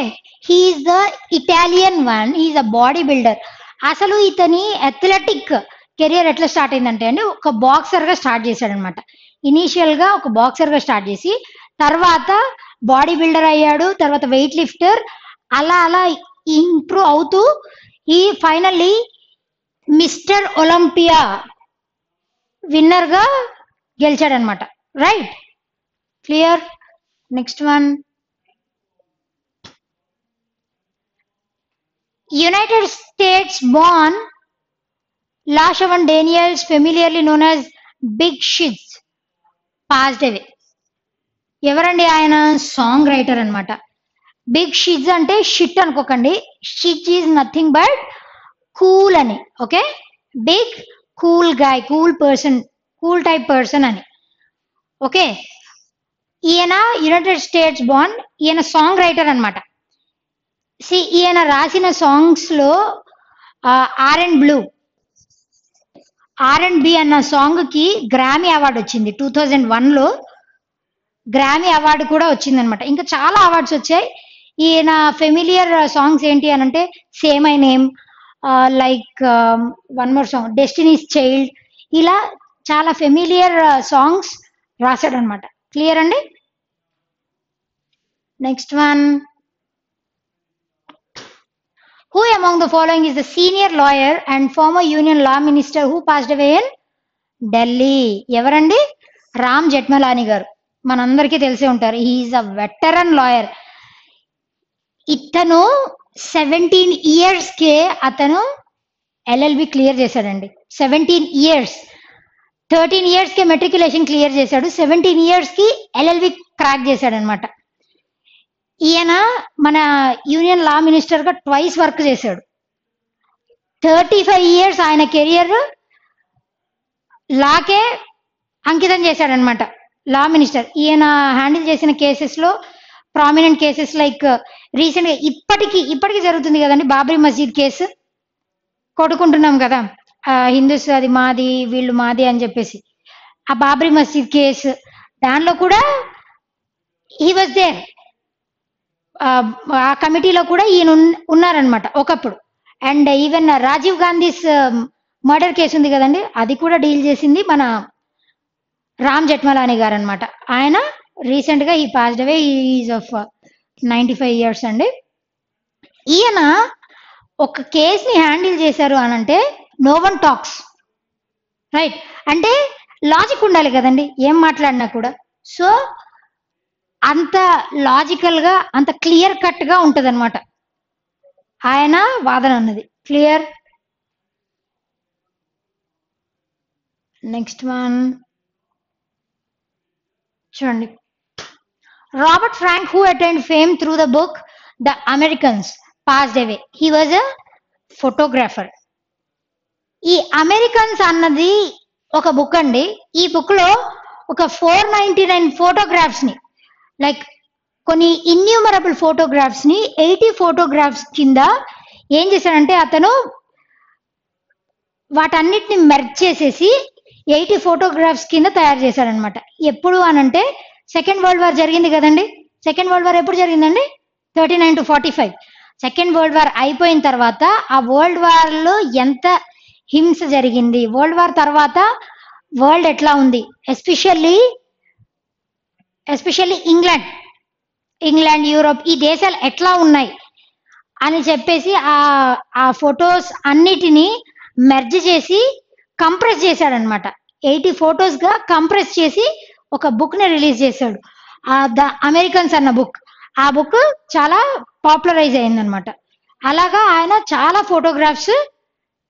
he is the Italian one he is a body builder అసలు ఇతని athletic career ఎట్లా start అయిందంటే అండి ఒక బాక్సర్గా start చేశాడు అనమాట ఇనీషియల్గా ఒక బాక్సర్గా స్టార్ట్ చేసి తర్వాత బాడీ బిల్డర్ అయ్యాడు తర్వాత వెయిట్ లిఫ్టర్ అలా అలా ఇంప్రూవ్ అవుతూ ఈ ఫైనల్లీ మిస్టర్ ఒలింపియా విన్నర్గా గెలిచాడనమాట right clear next one United States born Lashawn Daniels familiarly known as big Shiz passed away ఎవరండి ఆయన? సాంగ్ రైటర్ అనమాట బిగ్ షిజ్ అంటే షిట్ అనుకోకండి. Shiz is nothing but cool అని okay big cool guy cool person cool type person అని okay ఈయన United States born ఈయన song writer అన్నమాట. సి ఈయన రాసిన సాంగ్స్లో R and blue R and B అన్న సాంగ్కి గ్రామీ అవార్డు వచ్చింది. టూ థౌజండ్ వన్లో గ్రామీ అవార్డు కూడా వచ్చిందనమాట ఇంకా చాలా అవార్డ్స్ వచ్చాయి. ఈయన ఫెమిలియర్ సాంగ్స్ ఏంటి అని అంటే same I name like one more song Destiny's Child ఇలా చాలా ఫెమిలియర్ సాంగ్స్ రాశాడనమాట క్లియర్ అండి? Next one Who among the following is the senior lawyer and former union law minister who passed away in Delhi ఎవరండి? రామ్ జెట్మలాని గారు. మనందరికీ తెలిసే ఉంటారు. He is a veteran lawyer ఇతను సెవెంటీన్ కే అతను ఎల్ఎల్బి క్లియర్ చేశాడండి. సెవెంటీన్ ఇయర్స్ థర్టీన్ కే మెట్రికులేషన్ క్లియర్ చేశాడు. సెవెంటీన్కి ఎల్ఎల్బి క్రాక్ చేశాడనమాట ఈయన మన యూనియన్ లా మినిస్టర్గా ట్వైస్ వర్క్ చేశాడు. థర్టీ ఫైవ్ ఇయర్స్ ఆయన కెరియర్ లాకే అంకితం చేశాడనమాట లా మినిస్టర్. ఈయన హ్యాండిల్ చేసిన కేసెస్లో ప్రామినెంట్ కేసెస్ లైక్ రీసెంట్గా ఇప్పటికి ఇప్పటికి జరుగుతుంది కదండి బాబ్రీ మసీద్ కేసు. కొట్టుకుంటున్నాం కదా. హిందూస్ అది మాది వీళ్ళు మాది అని చెప్పేసి. ఆ బాబ్రీ మసీద్ కేసు. దానిలో కూడా హీ వాజ్ దేర్ ఆ కమిటీలో కూడా ఈయన ఉన్నారనమాట ఒకప్పుడు. And even Rajiv Gandhi's murder case ఉంది కదండి అది కూడా డీల్ చేసింది మన రామ్ జెట్మలాని గారు అనమాట ఆయన రీసెంట్గా ఈ passed away is of ninety five years అండి. ఈయన ఒక కేసుని హ్యాండిల్ చేశారు అని అంటే నో వన్ టాక్స్. రైట్? అంటే లాజిక్ ఉండాలి కదండి ఏం మాట్లాడినా కూడా. సో అంత లాజికల్గా అంత క్లియర్ కట్గా ఉంటది ఆయన వాదన అన్నది క్లియర్ నెక్స్ట్ వన్ చూడండి. Robert Frank who attained fame through the book the Americans passed away he was a photographer ఈ అమెరికన్స్ అన్నది ఒక బుక్ అండి. ఈ బుక్లో ఒక ఫోర్ నైన్టీ నైన్ ఫోటోగ్రాఫ్స్ని లైక్ కొన్ని ఇన్యూమరబుల్ ఫోటోగ్రాఫ్స్ని ఎయిటీ ఫోటోగ్రాఫ్స్ కింద ఏం చేశాడంటే అతను వాటన్నిటిని మెర్జ్ చేసేసి ఎయిటీ ఫోటోగ్రాఫ్స్ కింద తయారు చేశాడనమాట ఎప్పుడు అనంటే సెకండ్ వరల్డ్ వార్ జరిగింది కదండి? సెకండ్ వరల్డ్ వార్ ఎప్పుడు జరిగిందండి? Thirty nine to forty five second world war అయిపోయిన తర్వాత ఆ వరల్డ్ వార్లో ఎంత హింస జరిగింది? వరల్డ్ వార్ తర్వాత వరల్డ్ ఎట్లా ఉంది? Especially especially England England Europe ఈ దేశాలు ఎట్లా ఉన్నాయి? అని చెప్పేసి ఆ ఆ ఫొటోస్ అన్నిటినీ మెర్జ్ చేసి కంప్రెస్ చేశాడనమాట ఎయిటీ ఫొటోస్గా కంప్రెస్ చేసి ఒక బుక్ని రిలీజ్ చేశాడు. ఆ ద అమెరికన్స్ అన్న బుక్. ఆ బుక్ చాలా పాపులరైజ్ అయిందనమాట అలాగా ఆయన చాలా photographs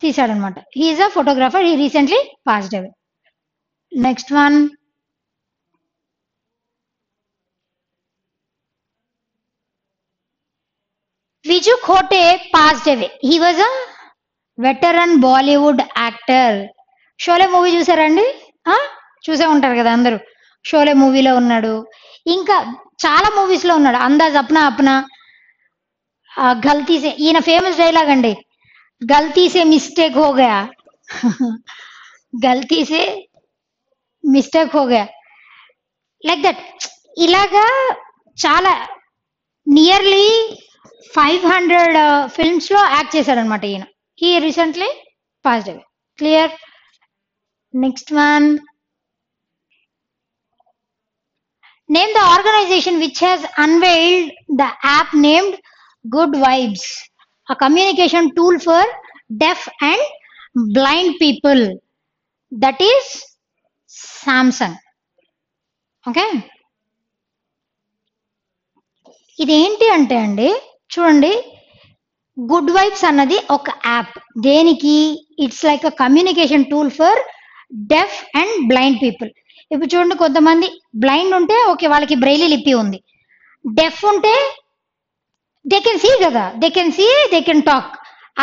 తీశాడనమాట he is a photographer. He recently passed away. Next one. Viju Khote passed away he was a veteran Bollywood actor Sholay movie చూసారండి చూసే ఉంటారు కదా అందరూ. షోలే మూవీలో ఉన్నాడు. ఇంకా చాలా మూవీస్లో ఉన్నాడు. అందాజ్ అప్నా అప్నా. ఆ, గల్తీ సే ఈయన ఫేమస్ డైలాగ్ అండి. గల్తీ సే మిస్టేక్ హోగా గల్తీ సే మిస్టేక్ హోగా లైక్ దట్ ఇలాగా చాలా నియర్లీ ఫైవ్ హండ్రెడ్ uh, ఫిల్మ్స్లో యాక్ట్ చేశాడు అనమాట ఈయన. ఈ recently passed away clear next one name the organisation which has unveiled the app named good vibes a communication tool for deaf and blind people. That is samsung. Okay ఏంటి అంటే అండి చూడండి. Good vibes అన్నది ఒక app దేనికి? It's like a communication tool for deaf and blind people ఇప్పుడు చూడండి కొంతమంది బ్లైండ్ ఉంటే ఓకే వాళ్ళకి బ్రెయిలీ లిపి ఉంది. డెఫ్ ఉంటే దే కెన్ సీ కదా. They can see they can talk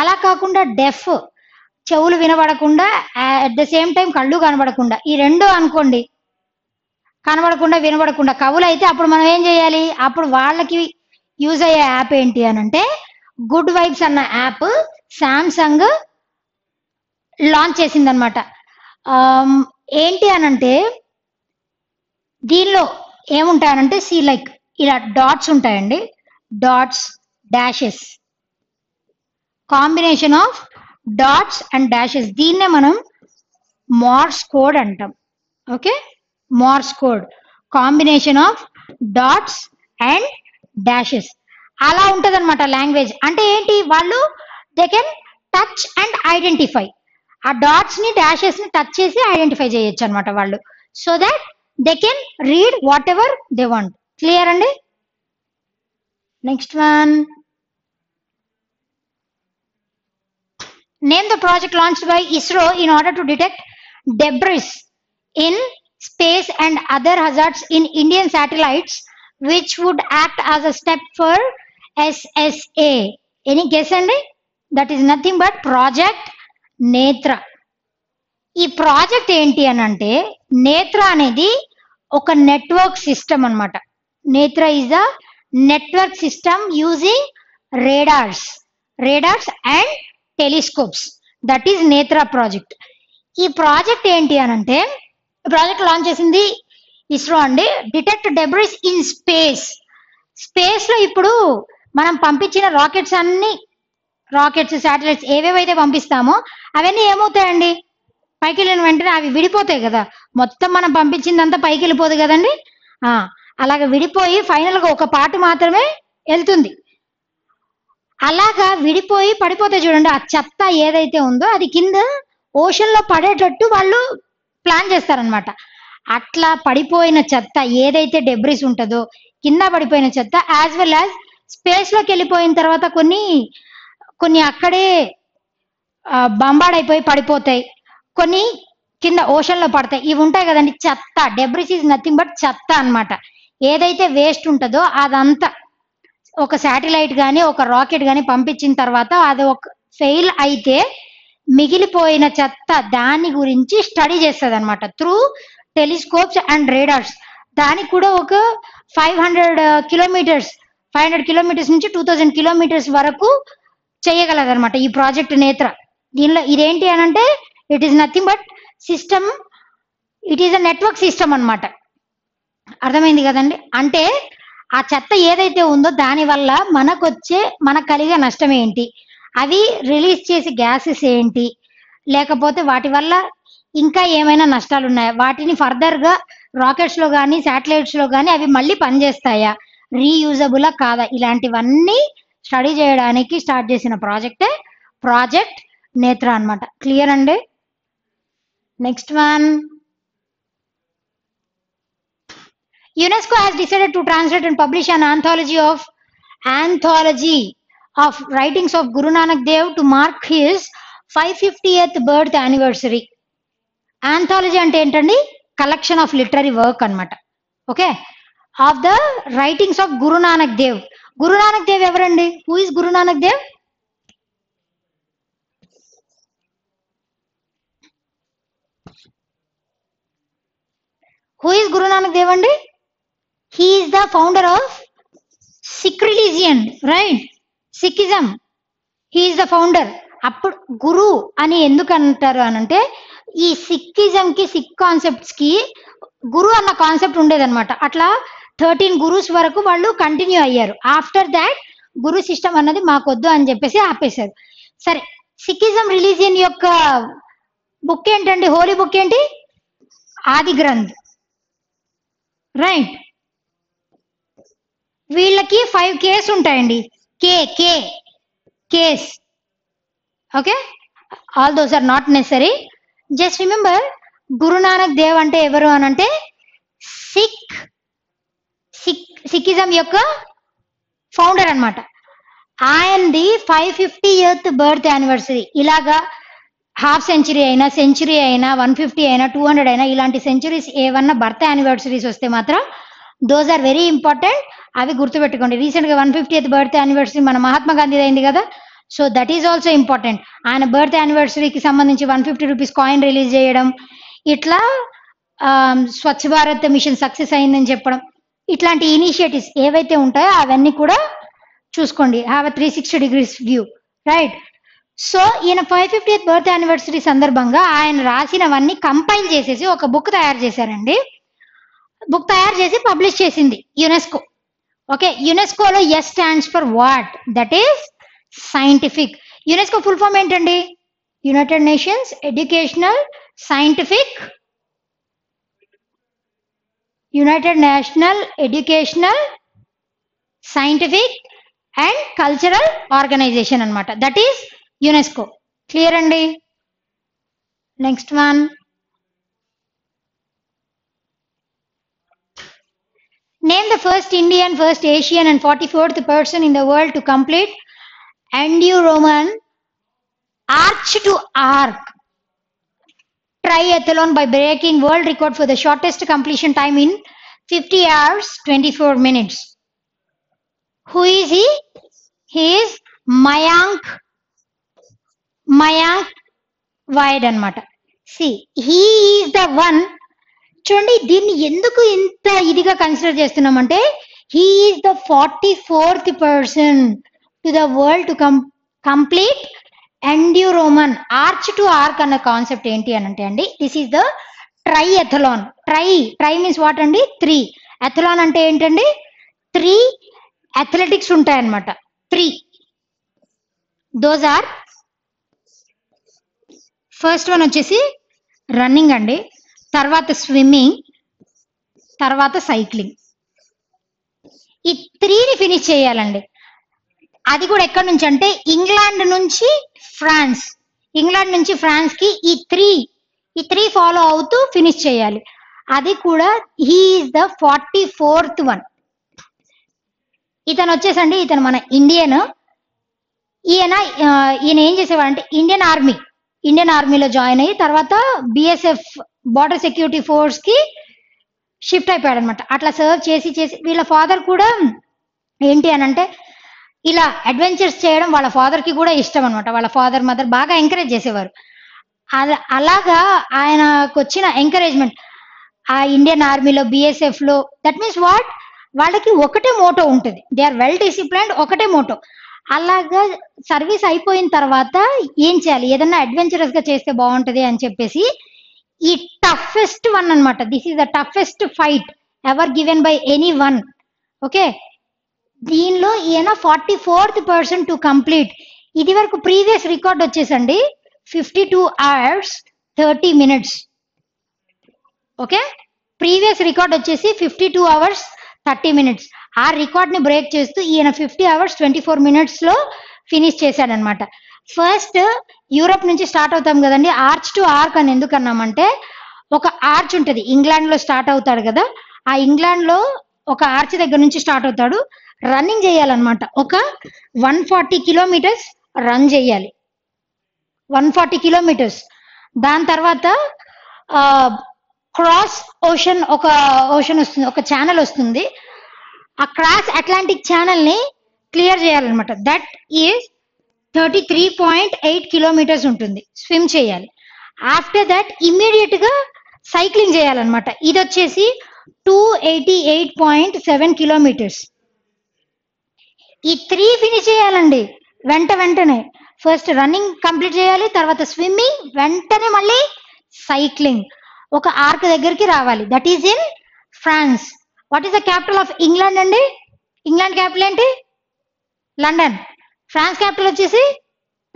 అలా కాకుండా డెఫ్ చెవులు వినబడకుండా అట్ ద సేమ్ టైం కళ్ళు కనబడకుండా. ఈ రెండు అనుకోండి. కనబడకుండా వినబడకుండా. కవులు అయితే అప్పుడు మనం ఏం చేయాలి? అప్పుడు వాళ్ళకి యూజ్ అయ్యే యాప్ ఏంటి అని అంటే గుడ్ వైబ్స్ అన్న యాప్ సామ్సంగ్ లాంచ్ చేసిందనమాట ఏంటి అనంటే దీనిలో ఏముంటాయనంటే సి లైక్ ఇలా డాట్స్ ఉంటాయండి. Dots dashes combination of dots and dashes దీన్నే మనం మార్స్ కోడ్ అంటాం. Okay Morse code combination of dots and dashes అలా ఉంటదన్నమాట లాంగ్వేజ్ అంటే ఏంటి? వాళ్ళు they can touch and identify ఆ డాట్స్ని డాషెస్ని టచ్ చేసి ఐడెంటిఫై చేయొచ్చు అనమాట వాళ్ళు. So that they can read whatever they want clear అండి? Next one name the project launch by ISRO in order to detect debris in space and other hazards in Indian satellites, which would act as a step for SSA. Any guess, అండి That is nothing but Project నేత్ర ఈ project ఏంటి అని అంటే నేత్ర అనేది ఒక network system అన్నమాట. Netra is a network system using radars radars and telescopes that is Netra project ఈ ప్రాజెక్ట్ ఏంటి అని అంటే ప్రాజెక్ట్ లాంచ్ చేసింది ఇస్రో అండి. డిటెక్ట్ డెబ్రిస్ ఇన్ స్పేస్ స్పేస్లో ఇప్పుడు మనం పంపించిన రాకెట్స్ అన్ని రాకెట్స్ శాటిలైట్స్ ఏవేవైతే పంపిస్తామో అవన్నీ ఏమవుతాయండి? పైకి వెళ్ళిన వెంటనే అవి విడిపోతాయి కదా. మొత్తం మనం పంపించిందంతా పైకి వెళ్ళిపోదు కదండి? అలాగ విడిపోయి ఫైనల్గా ఒక పార్ట్ మాత్రమే వెళ్తుంది. అలాగా విడిపోయి పడిపోతే చూడండి. ఆ చెత్త ఏదైతే ఉందో అది కింద ఓషన్లో పడేటట్టు వాళ్ళు ప్లాన్ చేస్తారనమాట అట్లా పడిపోయిన చెత్త ఏదైతే డెబ్రిస్ ఉంటుందో కింద పడిపోయిన చెత్త యాజ్ వెల్ యాజ్ స్పేస్లోకి వెళ్ళిపోయిన తర్వాత కొన్ని కొన్ని అక్కడే బంబాడైపోయి పడిపోతాయి. కొన్ని కింద ఓషన్లో పడతాయి. ఇవి ఉంటాయి కదండి చెత్త. డెబ్రిస్ ఈజ్ నథింగ్ బట్ చెత్త అన్నమాట. ఏదైతే వేస్ట్ ఉంటుందో అదంతా ఒక శాటిలైట్ కానీ ఒక రాకెట్ కానీ పంపించిన తర్వాత అది ఒక ఫెయిల్ అయితే మిగిలిపోయిన చెత్త దాని గురించి స్టడీ చేస్తుంది అనమాట త్రూ టెలిస్కోప్స్ అండ్ రేడార్స్ దానికి కూడా ఒక five hundred kilometres five hundred kilometres నుంచి టూ థౌజండ్ కిలోమీటర్స్ వరకు చేయగలదనమాట ఈ ప్రాజెక్ట్ నేత్ర. దీనిలో ఇదేంటి అని అంటే it is nothing but system it is a network system అన్నమాట. అర్థమైంది కదండి? అంటే ఆ చెత్త ఏదైతే ఉందో దాని వల్ల మనకు వచ్చే మనకు కలిగే నష్టం ఏంటి? అవి రిలీజ్ చేసే గ్యాసెస్ ఏంటి? లేకపోతే వాటి వల్ల ఇంకా ఏమైనా నష్టాలు ఉన్నాయా వాటిని ఫర్దర్గా రాకెట్స్లో కానీ సాటిలైట్స్లో కానీ అవి మళ్ళీ పనిచేస్తాయా? రీయూజబులా కాదా? ఇలాంటివన్నీ స్టడీ చేయడానికి స్టార్ట్ చేసిన ప్రాజెక్టే ప్రాజెక్ట్ నేత్ర అనమాట క్లియర్ అండి? Next one UNESCO has decided to translate and publish an anthology of anthology of writings of Guru Nanak Dev to mark his five fifty eighth birth anniversary anthology అంటే ఏంటండి? Collection of literary work అన్నమాట. Okay? Of the writings of Guru Nanak Dev Guru Nanak Dev ఎవరండి? Who is Guru Nanak Dev who is Guru Nanak Dev అండి? He is the founder of Sikh religion right Sikhism he is the founder అప్పుడు గురు అని ఎందుకు అంటారు అని అంటే ఈ Sikhism కి సిక్ కాన్సెప్ట్స్కి గురు అన్న కాన్సెప్ట్ ఉండేదన్నమాట. అట్లా థర్టీన్ గురుస్ వరకు వాళ్ళు కంటిన్యూ అయ్యారు. ఆఫ్టర్ దాట్ గురు సిస్టమ్ అన్నది మాకొద్దు అని చెప్పేసి ఆపేశారు. సరే సిక్కిజం రిలీజియన్ యొక్క బుక్ ఏంటండి? హోలీ బుక్ ఏంటి? ఆది గ్రంథ్. రైట్. వీళ్ళకి ఫైవ్ కేస్ ఉంటాయండి. K K Ks. Okay? All those are not necessary. Just remember Guru Nanak Dev అంటే ఎవరు అని అంటే సిక్ సిక్ సిక్కిజం యొక్క ఫౌండర్ అన్నమాట. ఆయనది five fifty eighth birth anniversary ఇలాగా హాఫ్ సెంచరీ అయినా సెంచరీ అయినా వన్ ఫిఫ్టీ అయినా టూ హండ్రెడ్ అయినా ఇలాంటి సెంచరీస్ ఏమన్నా బర్త్ యానివర్సరీస్ వస్తే మాత్రం దోస్ ఆర్ వెరీ ఇంపార్టెంట్ అవి గుర్తుపెట్టుకోండి. రీసెంట్గా one fifty eighth birth anniversary మన మహాత్మా గాంధీ అయింది కదా. So that is also important ఆయన బర్త్ యానివర్సరీకి సంబంధించి one fifty rupees coin release చేయడం ఇట్లా um, Swachh Bharat mission success అయిందని చెప్పడం ఇట్లాంటి ఇనిషియేటివ్స్ ఏవైతే ఉంటాయో అవన్నీ కూడా చూసుకోండి. Have a three sixty degrees view right so ఈయన ఫైవ్ ఫిఫ్టీ బర్త్ యానివర్సరీ సందర్భంగా ఆయన రాసినవన్నీ కంపైల్ చేసేసి ఒక బుక్ తయారు చేశారండి. బుక్ తయారు చేసి పబ్లిష్ చేసింది UNESCO okay యునెస్కోలో S stands for what that is scientific UNESCO full form ఏంటండి? United Nations Educational Scientific United National Educational Scientific and Cultural Organization అన్నమాట. దట్ ఈస్ యునెస్కో క్లియర్ అండి? Next one Name the first Indian, first Asian, and 44th person in the world to complete Enduro-Roman arch to arc triathlon by breaking world record for the shortest completion time in 50 hours 24 minutes. Who is he? He is Mayank Mayank Vaid అనమాట see he is the one చూడండి దీన్ని ఎందుకు ఇంత ఇదిగా consider చేస్తున్నామంటే he is the forty fourth person to the world to come complete Enduroman arch to arc అన్న concept ఏంటి అని అంటే అండి this is the triathlon tri tri means what అండి? త్రీ ఎథలాన్ అంటే ఏంటండి? త్రీ అథ్లెటిక్స్ ఉంటాయన్నమాట. Three those are first one వచ్చేసి రన్నింగ్ అండి. తర్వాత స్విమ్మింగ్ తర్వాత సైక్లింగ్ ఈ త్రీని ఫినిష్ చేయాలండి. అది కూడా ఎక్కడి నుంచి అంటే ఇంగ్లాండ్ నుంచి ఫ్రాన్స్. ఇంగ్లాండ్ నుంచి ఫ్రాన్స్కి ఈ త్రీ ఈ త్రీ ఫాలో అవుతూ ఫినిష్ చేయాలి. అది కూడా he is the forty fourth one ఇతను వచ్చేసండి ఇతను మన ఇండియన్ ఈయన ఈయన ఏం చేసేవాడంటే ఇండియన్ ఆర్మీ ఇండియన్ ఆర్మీలో జాయిన్ అయ్యి తర్వాత బిఎస్ఎఫ్ బార్డర్ సెక్యూరిటీ ఫోర్స్కి షిఫ్ట్ అయిపోయాడు అనమాట అట్లా సర్వ్ చేసి చేసి వీళ్ళ ఫాదర్ కూడా ఏంటి అని అంటే ఇలా అడ్వెంచర్స్ చేయడం వాళ్ళ ఫాదర్కి కూడా ఇష్టం అనమాట వాళ్ళ ఫాదర్ మదర్ బాగా ఎంకరేజ్ చేసేవారు. అలా అలాగా ఆయనకు వచ్చిన ఎంకరేజ్మెంట్ ఆ ఇండియన్ ఆర్మీలో బిఎస్ఎఫ్లో దట్ మీన్స్ వాట్ వాళ్ళకి ఒకటే మోటో ఉంటుంది. దే ఆర్ వెల్ డిసిప్లైన్డ్ ఒకటే మోటో అలాగా సర్వీస్ అయిపోయిన తర్వాత ఏం చేయాలి? ఏదన్నా అడ్వెంచరస్గా చేస్తే బాగుంటది అని చెప్పేసి ఈ టఫెస్ట్ వన్ అన్నమాట. This is the toughest fight ever given by anyone okay దీనిలో ఈయన forty fourth person to complete. ఇది వరకు ప్రీవియస్ రికార్డ్ వచ్చేసండి. Fifty two hours thirty minutes. Okay? Previous record వచ్చేసి fifty two hours thirty minutes. ఆ రికార్డ్ని break చేస్తూ ఈయన ఫిఫ్టీ అవర్స్ ట్వంటీ ఫోర్ మినిట్స్లో ఫినిష్ చేశాడనమాట. ఫస్ట్ యూరప్ నుంచి స్టార్ట్ అవుతాం కదండి. ఆర్చ్ టు ఆర్క్ అని ఎందుకు అన్నామంటే ఒక ఆర్చ్ ఉంటుంది. ఇంగ్లాండ్లో స్టార్ట్ అవుతాడు కదా. ఆ ఇంగ్లాండ్లో ఒక ఆర్చ్ దగ్గర నుంచి స్టార్ట్ అవుతాడు. రన్నింగ్ చేయాలన్నమాట. ఒక వన్ ఫార్టీ కిలోమీటర్స్ రన్ చేయాలి. One forty kilometres. దాని తర్వాత క్రాస్ ఓషన్ ఒక ఓషన్ వస్తుంది ఒక ఛానల్ వస్తుంది. ఆ క్రాస్ అట్లాంటిక్ ఛానల్ని క్లియర్ చేయాలన్నమాట. That is thirty three point eight kilometres ఉంటుంది స్విమ్ చేయాలి. ఆఫ్టర్ దట్ ఇమ్మీడియట్గా సైక్లింగ్ చేయాలన్నమాట. ఇది వచ్చేసి two eighty eight point seven kilometres. ఈ త్రీ ఫినిష్ చేయాలండి. వెంట వెంటనే. ఫస్ట్ రన్నింగ్ కంప్లీట్ చేయాలి తర్వాత స్విమ్మింగ్ వెంటనే మళ్ళీ సైక్లింగ్ ఒక ఆర్క్ దగ్గరికి రావాలి. That is in France what is the capital of England అండి? ఇంగ్లాండ్ క్యాపిటల్ ఏంటి? లండన్ ఫ్రాన్స్ క్యాపిటల్ వచ్చేసి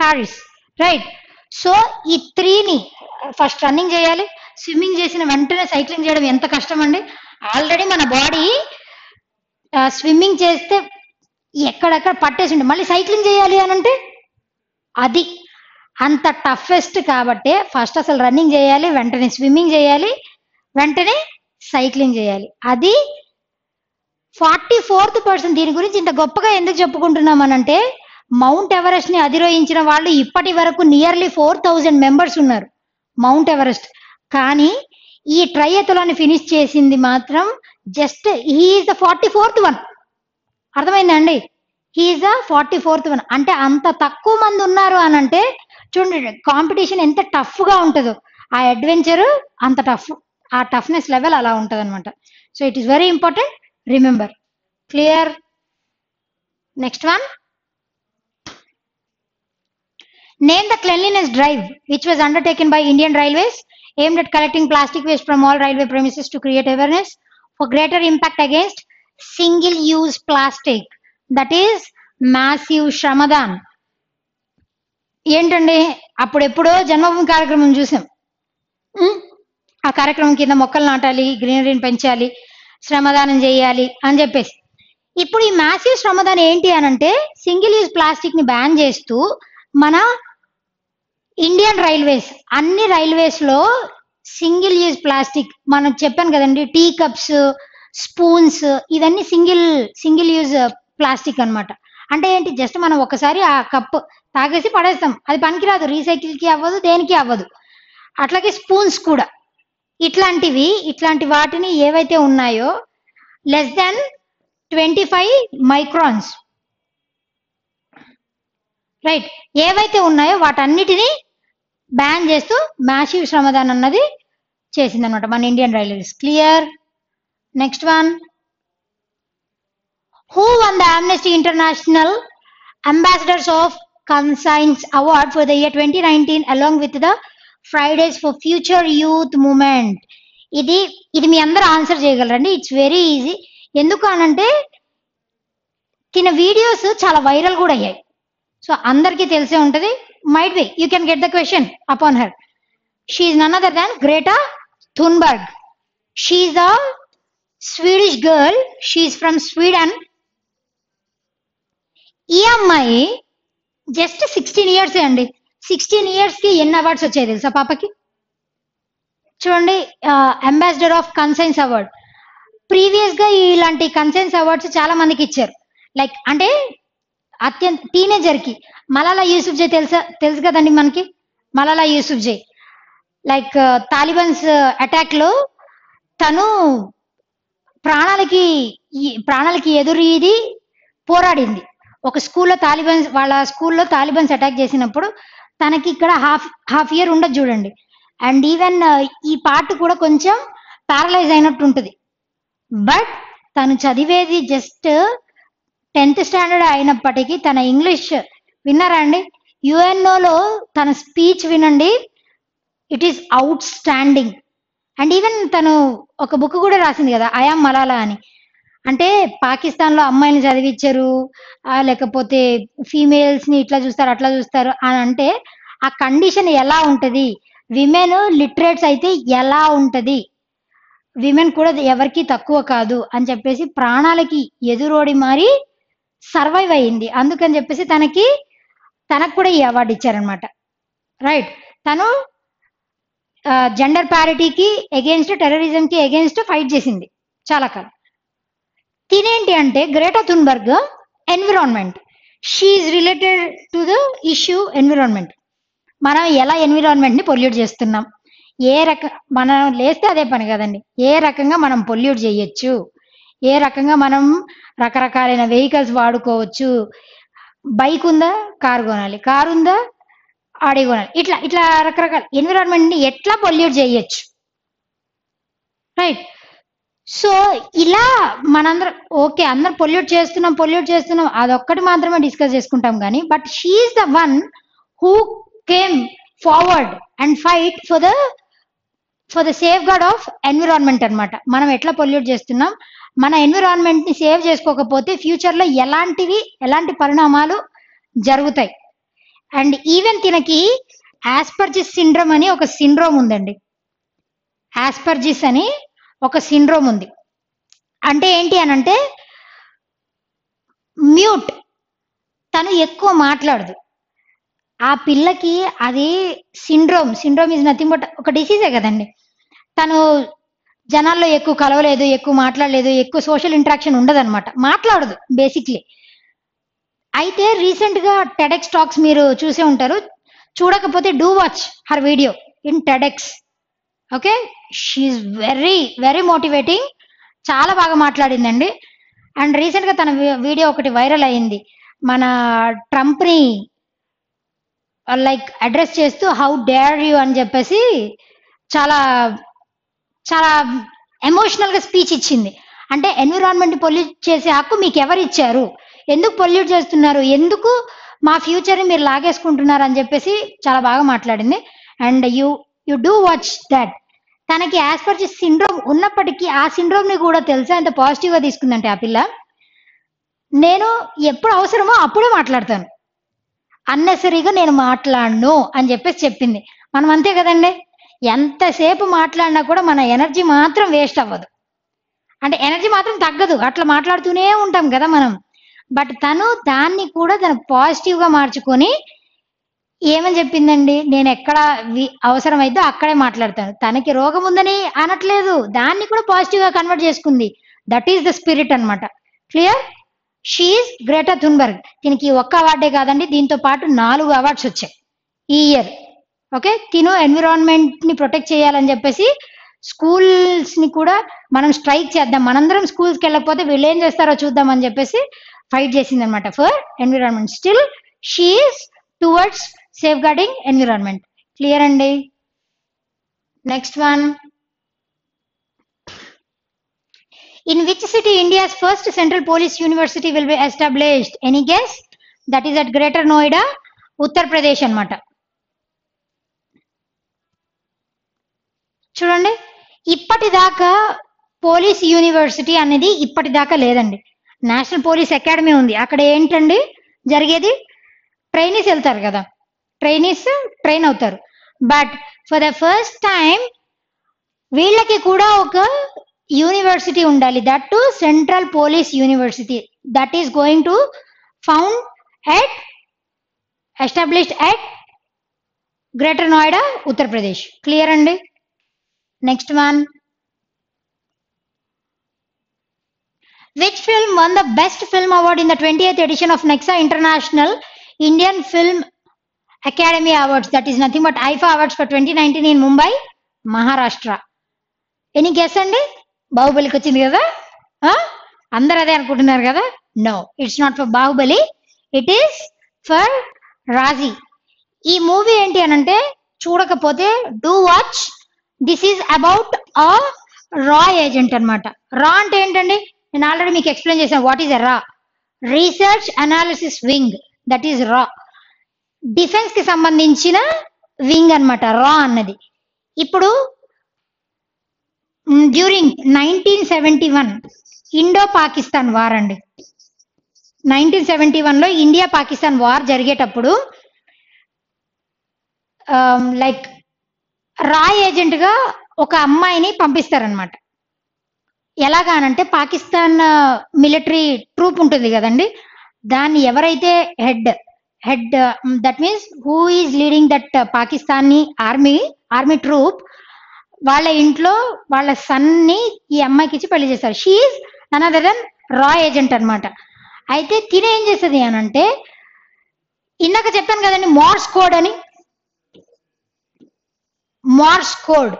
ప్యారిస్ రైట్ సో ఈ త్రీని ఫస్ట్ రన్నింగ్ చేయాలి. స్విమ్మింగ్ చేసిన వెంటనే సైక్లింగ్ చేయడం ఎంత కష్టం అండి ఆల్రెడీ మన బాడీ స్విమ్మింగ్ uh, చేస్తే ఎక్కడెక్కడ పట్టేసి మళ్ళీ సైక్లింగ్ చేయాలి అని అంటే అది. అంత టఫెస్ట్ కాబట్టి ఫస్ట్ అసలు రన్నింగ్ చేయాలి వెంటనే స్విమ్మింగ్ చేయాలి వెంటనే సైక్లింగ్ చేయాలి. అది ఫార్టీ ఫోర్త్ పర్సన్ దీని గురించి ఇంత గొప్పగా ఎందుకు చెప్పుకుంటున్నాం అంటే మౌంట్ ఎవరెస్ట్ని అధిరోహించిన వాళ్ళు ఇప్పటి వరకు నియర్లీ ఫోర్ థౌజండ్ మెంబర్స్ ఉన్నారు మౌంట్ ఎవరెస్ట్ కానీ ఈ ట్రయత్లోని ఫినిష్ చేసింది మాత్రం just he is the forty fourth one అర్థమైందా అండి? Is a forty fourth one అంటే అంత తక్కువ మంది ఉన్నారు అని అంటే చూడండి కాంపిటీషన్ ఎంత టఫ్గా ఉంటుందో. ఆ అడ్వెంచర్ అంత టఫ్ ఆ టఫ్నెస్ లెవెల్ అలా ఉంటుంది అనమాట so it is very important remember clear next one name the cleanliness drive which was undertaken by Indian railways aimed at collecting plastic waste from all railway premises to create awareness for greater impact against single use plastic. That is massive Shramdaan ఏంటండి? అప్పుడెప్పుడో జన్మభూమి కార్యక్రమం చూసాం. ఆ కార్యక్రమం కింద మొక్కలు నాటాలి గ్రీనరీని పెంచాలి శ్రమదానం చేయాలి అని చెప్పేసి. ఇప్పుడు ఈ మ్యాసివ్ శ్రమదానం ఏంటి అని అంటే సింగిల్ యూజ్ ప్లాస్టిక్ని బ్యాన్ చేస్తూ మన ఇండియన్ రైల్వేస్ అన్ని రైల్వేస్లో సింగిల్ యూజ్ ప్లాస్టిక్ మనం చెప్పాను కదండి టీ కప్స్ స్పూన్స్ ఇవన్నీ సింగిల్ సింగిల్ యూజ్ ప్లాస్టిక్ అనమాట అంటే ఏంటి జస్ట్ మనం ఒకసారి ఆ కప్ తాగేసి పడేస్తాం. అది పనికిరాదు. రీసైకిల్కి అవ్వదు దేనికి అవ్వదు. అట్లాగే స్పూన్స్ కూడా. ఇట్లాంటివి ఇట్లాంటి వాటిని ఏవైతే ఉన్నాయో less than twenty five microns. Right. ఏవైతే ఉన్నాయో వాటన్నిటిని బ్యాన్ చేస్తూ మ్యాసివ్ శ్రమదాన్ అన్నది చేసిందనమాట మన Indian railways. Clear? Next one who won the Amnesty International ambassadors of conscience award for the year twenty nineteen along with the Fridays for future youth movement ఇది ఇది మీ అందరూ ఆన్సర్ చేయగలరండి. ఇట్స్ వెరీ ఈజీ ఎందుకు అనంటే తిన videos చాలా viral కూడా అయ్యాయి. సో అందరికీ తెలిసే ఉంటుంది. Might be you can get the question upon her she's none other than Greta Thunberg she's the Swedish girl she's from Sweden ఈ అమ్మాయి జస్ట్ సిక్స్టీన్ ఇయర్స్ అండి. సిక్స్టీన్ ఇయర్స్కి ఎన్ని అవార్డ్స్ వచ్చాయి తెలుసా పాపకి? చూడండి అంబాసిడర్ ఆఫ్ కన్సైన్స్ అవార్డ్ ప్రీవియస్గా ఇలాంటి కన్సైన్స్ అవార్డ్స్ చాలా మందికి ఇచ్చారు. లైక్ అంటే అత్యంత టీనేజర్కి. మలాలా యూసుఫ్ జై తెలుసా? తెలుసు కదండి మనకి? మలాలా యూసుఫ్ జై. లైక్ తాలిబన్స్ అటాక్లో తను ప్రాణాలకి ఈ- ప్రాణాలకి ఎదురు ఇది పోరాడింది. ఒక స్కూల్లో తాలిబన్స్ వాళ్ళ స్కూల్లో తాలిబన్స్ అటాక్ చేసినప్పుడు తనకి ఇక్కడ హాఫ్ హాఫ్ ఇయర్ ఉండదు చూడండి. అండ్ ఈవెన్ ఈ పార్ట్ కూడా కొంచెం పారలైజ్ అయినట్టు ఉంటుంది. బట్ తను చదివేది జస్ట్ టెన్త్ స్టాండర్డ్ అయినప్పటికీ తన ఇంగ్లీష్ విన్నారా అండి? యుఎన్ఓలో తన స్పీచ్ వినండి. It is outstanding. And even తను ఒక బుక్ కూడా రాసింది కదా ఐఆమ్ మలాలా అని. అంటే పాకిస్తాన్లో అమ్మాయిని చదివించరు లేకపోతే ఫీమేల్స్ని ఇట్లా చూస్తారు అట్లా చూస్తారు అని అంటే ఆ కండిషన్ ఎలా ఉంటది? విమెన్ లిటరేట్స్ అయితే ఎలా ఉంటది? విమెన్ కూడా ఎవరికి తక్కువ కాదు అని చెప్పేసి ప్రాణాలకి ఎదురోడి మరి సర్వైవ్ అయ్యింది. అందుకని చెప్పేసి తనకి తనకు కూడా ఈ అవార్డు ఇచ్చారనమాట రైట్ తను జెండర్ ప్యారిటీకి అగేన్స్ట్ టెర్రరిజంకి అగేన్స్ట్ ఫైట్ చేసింది చాలా కాలం. తినేంటి అంటే Greta Thunberg environment she's related to the issue environment మనం ఎలా ఎన్విరాన్మెంట్ని పొల్యూట్ చేస్తున్నాం? ఏ రక మనం లేస్తే అదే పని కదండి. ఏ రకంగా మనం పొల్యూట్ చేయొచ్చు? ఏ రకంగా మనం రకరకాలైన వెహికల్స్ వాడుకోవచ్చు? బైక్ ఉందా? కారు కొనాలి. కారు ఉందా? ఆడి ఇట్లా ఇట్లా రకరకాల. ఎన్విరాన్మెంట్ని ఎట్లా పొల్యూట్ చేయొచ్చు? రైట్ సో ఇలా మనందరం ఓకే అందరం పొల్యూట్ చేస్తున్నాం పొల్యూట్ చేస్తున్నాం అదొక్కటి మాత్రమే డిస్కస్ చేసుకుంటాం కానీ but she's the one who came forward and fight for the for the safeguard of environment అన్నమాట. మనం ఎట్లా పొల్యూట్ చేస్తున్నాం? మన ఎన్విరాన్మెంట్ని సేవ్ చేసుకోకపోతే ఫ్యూచర్లో ఎలాంటివి ఎలాంటి పరిణామాలు జరుగుతాయి? అండ్ ఈవెన్ తినకి ఆస్పర్జిస్ సిండ్రోమ్ అని ఒక సిండ్రోమ్ ఉందండి. ఆస్పర్జిస్ అని ఒక సిండ్రోమ్ ఉంది. అంటే ఏంటి అని అంటే మ్యూట్ తను ఎక్కువ మాట్లాడదు. ఆ పిల్లకి అది syndrome syndrome is nothing but ఒక డిసీజే కదండి. తను జనాల్లో ఎక్కువ కలవలేదు ఎక్కువ మాట్లాడలేదు ఎక్కువ సోషల్ ఇంటరాక్షన్ ఉండదు అనమాట మాట్లాడదు బేసిక్లీ అయితే రీసెంట్గా టెడెక్స్ టాక్స్ మీరు చూసే ఉంటారు. చూడకపోతే do watch her video in TEDx okay she's very very motivating చాలా బాగా మాట్లాడిందండి. అండ్ రీసెంట్గా తన వీడియో ఒకటి వైరల్ అయింది. మన ట్రంప్ని లైక్ అడ్రస్ చేస్తూ హౌ డేర్ యూ అని చెప్పేసి చాలా చాలా ఎమోషనల్గా స్పీచ్ ఇచ్చింది. అంటే ఎన్విరాన్మెంట్ పొల్యూట్ చేసే హక్కు మీకు ఎవరు ఇచ్చారు ఎందుకు పొల్యూట్ చేస్తున్నారు? ఎందుకు మా ఫ్యూచర్ని మీరు లాగేసుకుంటున్నారు? అని చెప్పేసి చాలా బాగా మాట్లాడింది. And you you do watch that తనకి యాస్పర్జీ సిండ్రోమ్ ఉన్నప్పటికీ ఆ సిండ్రోమ్ని కూడా తెలుసా? అంత పాజిటివ్గా తీసుకుందంటే ఆ పిల్ల. నేను ఎప్పుడు అవసరమో అప్పుడే మాట్లాడతాను. అన్నెసరీగా నేను మాట్లాడను అని చెప్పేసి చెప్పింది. మనం అంతే కదండి? ఎంతసేపు మాట్లాడినా కూడా మన ఎనర్జీ మాత్రం వేస్ట్ అవ్వదు. అంటే ఎనర్జీ మాత్రం తగ్గదు. అట్లా మాట్లాడుతూనే ఉంటాం కదా మనం. బట్ తను దాన్ని కూడా తను పాజిటివ్గా మార్చుకొని ఏమని చెప్పిందండి? నేను ఎక్కడ అవసరం అవసరమైతే అక్కడే మాట్లాడతాను. తనకి రోగం ఉందని అనట్లేదు. దాన్ని కూడా పాజిటివ్గా కన్వర్ట్ చేసుకుంది. దట్ ఈస్ ద స్పిరిట్ అనమాట క్లియర్ షీఈ్ గ్రేటర్ థున్బర్గ్ దీనికి ఒక్క అవార్డే కాదండి. దీంతో పాటు నాలుగు అవార్డ్స్ వచ్చాయి. ఈ ఇయర్ ఓకే తిను ఎన్విరాన్మెంట్ని ప్రొటెక్ట్ చేయాలని చెప్పేసి స్కూల్స్ని కూడా మనం స్ట్రైక్ చేద్దాం. మనందరం స్కూల్స్కి వెళ్ళకపోతే వీళ్ళు ఏం చేస్తారో చూద్దాం అని చెప్పేసి ఫైట్ చేసింది అనమాట for environment still she is towards safeguarding environment clear అండి next one in which city India's first central police university will be established any guess that is at greater Noida Uttar Pradesh అనమాట చూడండి. ఇప్పటిదాకా police university అనేది ఇప్పటిదాకా లేదండి. National police academy ఉంది. అక్కడ ఏంటండి? జరిగేది? ట్రైనీస్ వెళ్తారు కదా. ట్రైనీస్ ట్రైన్ అవుతారు. But for the first time వీళ్ళకి కూడా ఒక యూనివర్సిటీ ఉండాలి. That to central police university that is going to found at established at greater Noida Uttar Pradesh clear అండి? Next one Which film won the Best Film Award in the 20th edition of Nexa International Indian Film Academy Awards? That is nothing but IFA Awards for 2019 in Mumbai, Maharashtra. Any guess అండి బాహుబలికి వచ్చింది కదా ఆ? అందరు అదే అనుకుంటున్నారు కదా no it's not for Baahubali it is for Raazi ఈ మూవీ ఏంటి అని అంటే చూడకపోతే do watch this is about a రా ఏజెంట్ అన్నమాట రా అంటే ఏంటండి నేను ఆల్రెడీ మీకు ఎక్స్ప్లెయిన్ చేశాను. వాట్ ఈస్ ఎ రా research analysis wing that is రా డిఫెన్స్కి సంబంధించిన వింగ్ అన్నమాట. రా అన్నది. ఇప్పుడు during nineteen seventy one Indo Pakistan war అండి నైన్టీన్ సెవెంటీ వన్లో ఇండియా పాకిస్తాన్ వార్ జరిగేటప్పుడు లైక్ రా ఏజెంట్గా ఒక అమ్మాయిని పంపిస్తారనమాట ఎలాగా అనంటే పాకిస్తాన్ మిలిటరీ ట్రూప్ ఉంటుంది కదండి. దాన్ని ఎవరైతే head head that means who is leading that Pakistani army army troop వాళ్ళ ఇంట్లో వాళ్ళ సన్ని ఈ అమ్మాయికి ఇచ్చి పెళ్ళి చేస్తారు షీఈ్ అనదర్ దెన్ రా ఏజెంట్ అనమాట అయితే తినే ఏం చేస్తుంది అని అంటే ఇందాక చెప్పాను కదండి మార్స్ కోడ్ అని. మార్స్ కోడ్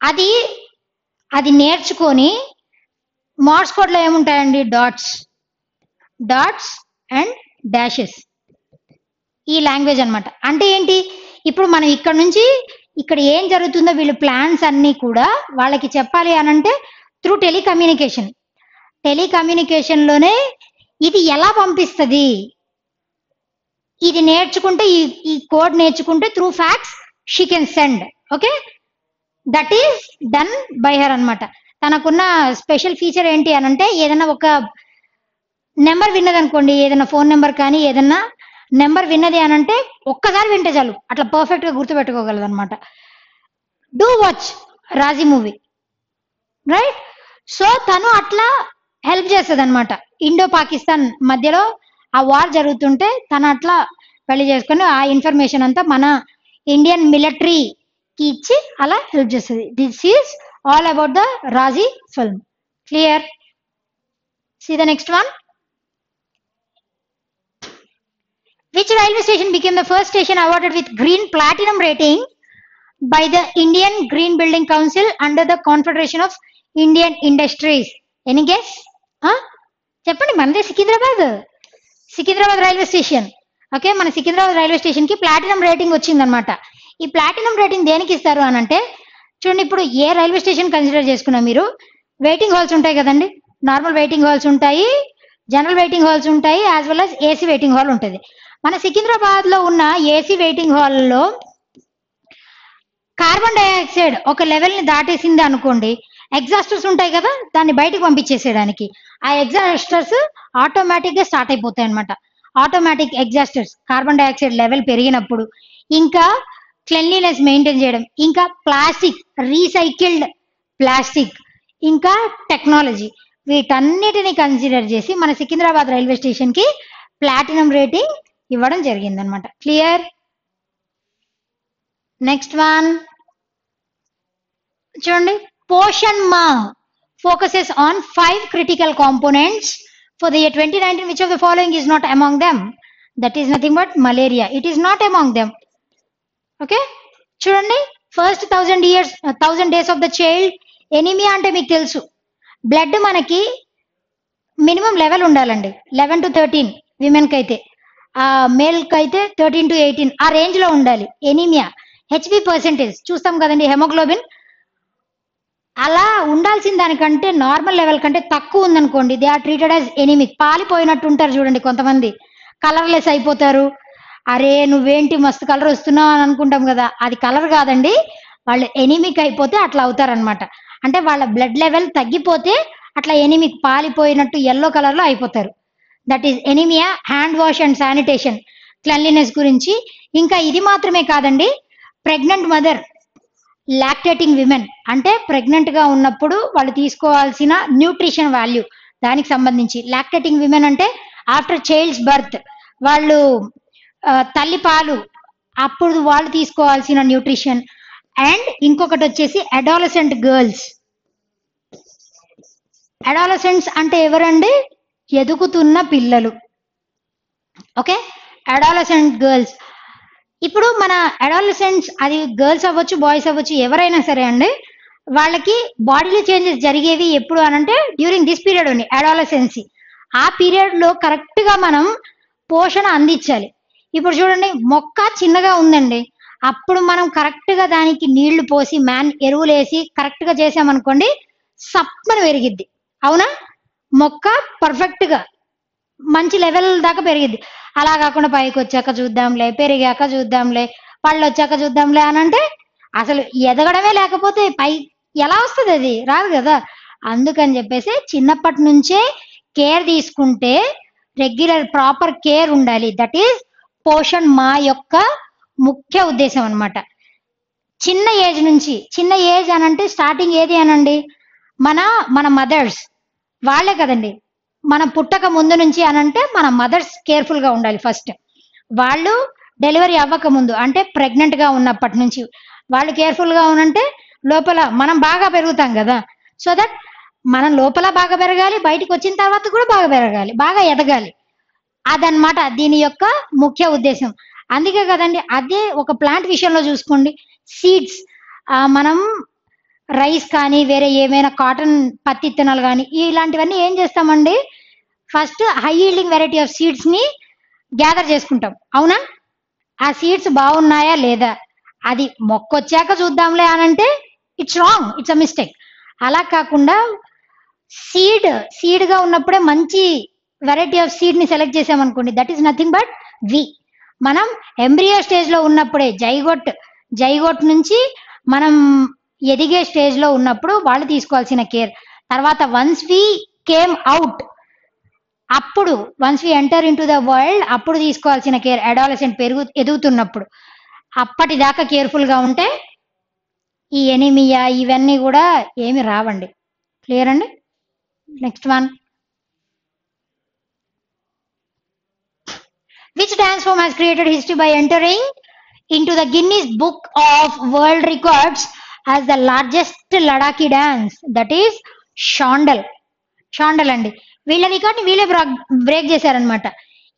అది అది నేర్చుకొని మార్స్ కోడ్లో ఏముంటాయండి? డాట్స్ డాట్స్ అండ్ డాషెస్ ఈ లాంగ్వేజ్ అనమాట అంటే ఏంటి? ఇప్పుడు మనం ఇక్కడ నుంచి ఇక్కడ ఏం జరుగుతుందో వీళ్ళు ప్లాన్స్ అన్నీ కూడా వాళ్ళకి చెప్పాలి అని అంటే త్రూ టెలికమ్యూనికేషన్ టెలికమ్యూనికేషన్లోనే ఇది ఎలా పంపిస్తుంది? ఇది నేర్చుకుంటే ఈ ఈ కోడ్ నేర్చుకుంటే through fax she can send okay that is done by her అనమాట తనకున్న స్పెషల్ ఫీచర్ ఏంటి అని అంటే ఏదైనా ఒక నెంబర్ విన్నది అనుకోండి ఏదైనా ఫోన్ నెంబర్ కానీ ఏదైనా నెంబర్ విన్నది అని అంటే ఒక్కసారి వింటే చాలు. అట్లా పర్ఫెక్ట్గా గుర్తుపెట్టుకోగలదు అనమాట do watch Raazi movie right so తను అట్లా హెల్ప్ చేస్తుంది అనమాట ఇండో పాకిస్తాన్ మధ్యలో ఆ వార్ జరుగుతుంటే తను అట్లా పెళ్ళి చేసుకొని ఆ ఇన్ఫర్మేషన్ అంతా మన ఇండియన్ మిలిటరీకి ఇచ్చి అలా హెల్ప్ చేస్తుంది. This is all about the Raazi film clear see the next one which railway station became the first station awarded with green platinum rating by the Indian green building council under the confederation of Indian industries any guess చెప్పండి మనదే Secunderabad. Secunderabad railway station okay మన Secunderabad railway స్టేషన్కి platinum rating వచ్చిందనమాట ఈ platinum rating దేనికి ఇస్తారు అని అంటే చూడండి ఇప్పుడు ఏ రైల్వే స్టేషన్ కన్సిడర్ చేసుకున్నా మీరు? వెయిటింగ్ హాల్స్ ఉంటాయి కదండి. నార్మల్ వెయిటింగ్ హాల్స్ ఉంటాయి జనరల్ వెయిటింగ్ హాల్స్ ఉంటాయి as well as AC waiting hall ఉంటుంది. మన సికింద్రాబాద్లో ఉన్న ఏసీ వెయిటింగ్ హాల్లో కార్బన్ డైఆక్సైడ్ ఒక లెవెల్ని దాటేసింది అనుకోండి ఎగ్జాస్టర్స్ ఉంటాయి కదా దాన్ని బయటకు పంపించేసేయడానికి. ఆ ఎగ్జాస్టర్స్ ఆటోమేటిక్గా స్టార్ట్ అయిపోతాయి అనమాట automatic exhausters carbon dioxide level పెరిగినప్పుడు. ఇంకా క్లెన్లీనెస్ మెయింటైన్ చేయడం. ఇంకా ప్లాస్టిక్ రీసైకిల్డ్ ప్లాస్టిక్ ఇంకా టెక్నాలజీ వీటన్నిటిని కన్సిడర్ చేసి మన సికింద్రాబాద్ రైల్వే స్టేషన్కి ప్లాటినం రేటింగ్ ఇవ్వడం జరిగిందనమాట క్లియర్ నెక్స్ట్ వన్ చూడండి. Poshan Maah focuses on five critical components for the year twenty nineteen which of the following is not among them that is nothing but malaria it is not among them okay చూడండి. First thousand years thousand days of the child anaemia అంటే మీకు తెలుసు. Blood మనకి minimum level ఉండాలండి. Eleven to thirteen విమెన్కి అయితే ఆ మేల్కి అయితే థర్టీన్ టు ఎయిటీన్ ఆ రేంజ్లో ఉండాలి. ఎనీమియా హెచ్బి పర్సెంటేజ్ చూస్తాం కదండి హెమోగ్లోబిన్ అలా ఉండాల్సిన దానికంటే నార్మల్ లెవెల్ కంటే తక్కువ ఉందనుకోండి they are treated as anaemic పాలిపోయినట్టు ఉంటారు చూడండి కొంతమంది. కలర్లెస్ అయిపోతారు. అరే నువ్వేంటి మస్తు కలర్ వస్తున్నావు అని అనుకుంటాం కదా. అది కలర్ కాదండి. వాళ్ళు ఎనిమిక్ అయిపోతే అట్లా అవుతారనమాట అంటే వాళ్ళ బ్లడ్ లెవెల్ తగ్గిపోతే అట్లా ఎనిమిక్ పాలిపోయినట్టు ఎల్లో కలర్లో అయిపోతారు. That is anaemia hand wash and sanitation cleanliness గురించి. ఇంకా ఇది మాత్రమే కాదండి. ప్రెగ్నెంట్ మదర్ లాక్టేటింగ్ విమెన్ అంటే ప్రెగ్నెంట్గా ఉన్నప్పుడు వాళ్ళు తీసుకోవాల్సిన న్యూట్రిషన్ వాల్యూ దానికి సంబంధించి. లాక్టేటింగ్ విమెన్ అంటే ఆఫ్టర్ చైల్డ్స్ బర్త్ వాళ్ళు తల్లి పాలు. అప్పుడు వాళ్ళు తీసుకోవాల్సిన న్యూట్రిషన్. అండ్ ఇంకొకటి వచ్చేసి అడాలసెంట్ గర్ల్స్. అడాలసెంట్స్ అంటే ఎవరండి? ఎదుగుతున్న పిల్లలు. ఓకే? Adolescent girls. ఇప్పుడు మన అడాలసెంట్స్ అది గర్ల్స్ అవ్వచ్చు బాయ్స్ అవ్వచ్చు ఎవరైనా సరే అండి వాళ్ళకి బాడీలో చేంజెస్ జరిగేవి ఎప్పుడు అనంటే డ్యూరింగ్ దిస్ పీరియడ్ ఉంది అడాలసెన్సీ. ఆ పీరియడ్లో కరెక్ట్గా మనం పోషణ అందించాలి. ఇప్పుడు చూడండి మొక్క చిన్నగా ఉందండి. అప్పుడు మనం కరెక్ట్గా దానికి నీళ్ళు పోసి మ్యాన్ ఎరువులు వేసి కరెక్ట్గా చేసామనుకోండి సప్పని పెరిగిద్ది. అవునా? మొక్క పర్ఫెక్ట్గా మంచి లెవెల్ దాకా పెరిగిద్ది. అలా కాకుండా పైకి వచ్చాక చూద్దాంలే పెరిగాక చూద్దాంలే పళ్ళు వచ్చాక చూద్దాంలే అని అంటే అసలు ఎదగడమే లేకపోతే పై ఎలా వస్తుంది అది? రాదు కదా. అందుకని చెప్పేసి చిన్నప్పటి నుంచే కేర్ తీసుకుంటే రెగ్యులర్ ప్రాపర్ కేర్ ఉండాలి. దట్ ఈస్ పోషణ్ మా యొక్క ముఖ్య ఉద్దేశం అనమాట చిన్న ఏజ్ నుంచి చిన్న ఏజ్ అనంటే స్టార్టింగ్ ఏది అనండి? మన మన మదర్స్ వాళ్ళే కదండి. మన పుట్టక ముందు నుంచి అనంటే మన మదర్స్ కేర్ఫుల్గా ఉండాలి ఫస్ట్ వాళ్ళు డెలివరీ అవ్వక ముందు అంటే ప్రెగ్నెంట్గా ఉన్నప్పటి నుంచి. వాళ్ళు కేర్ఫుల్గా ఉనంటే లోపల మనం బాగా పెరుగుతాం కదా. సో దట్ మనం లోపల బాగా పెరగాలి బయటకు వచ్చిన తర్వాత కూడా బాగా పెరగాలి బాగా ఎదగాలి. అదనమాట దీని యొక్క ముఖ్య ఉద్దేశం. అందుకే కదండి అదే ఒక ప్లాంట్ విషయంలో చూసుకోండి. సీడ్స్ మనం రైస్ కానీ వేరే ఏమైనా కాటన్ పత్తి ఇత్తనాలు కానీ ఇలాంటివన్నీ ఏం చేస్తామండి? First high yielding variety of సీడ్స్ని గ్యాదర్ చేసుకుంటాం. అవునా? ఆ సీడ్స్ బాగున్నాయా లేదా? అది మొక్క వచ్చాక చూద్దాంలే అని అంటే it's wrong it's a mistake అలా కాకుండా సీడ్ సీడ్గా ఉన్నప్పుడే మంచి వెరైటీ ఆఫ్ సీడ్ని సెలెక్ట్ చేసామనుకోండి that is nothing but we మనం ఎంబ్రియో స్టేజ్లో ఉన్నప్పుడే జైగోట్ జైగోట్ నుంచి మనం ఎదిగే స్టేజ్లో ఉన్నప్పుడు వాళ్ళు తీసుకోవాల్సిన కేర్ తర్వాత వన్స్ వి కేమ్ అవుట్ అప్పుడు once we enter into the world అప్పుడు తీసుకోవాల్సిన కేర్ అడాలసెంట్ పెరుగు ఎదుగుతున్నప్పుడు. అప్పటిదాకా కేర్ఫుల్గా ఉంటే ఈ ఎనిమియా ఇవన్నీ కూడా ఏమి రావండి. క్లియర్ అండి? Next one which dance form has created history by entering into the Guinness Book of World Records as the largest Ladakhi dance that is Shondol Shondol అండి వీళ్ళ రికార్డ్ని వీళ్ళే బ్రేక్ చేశారనమాట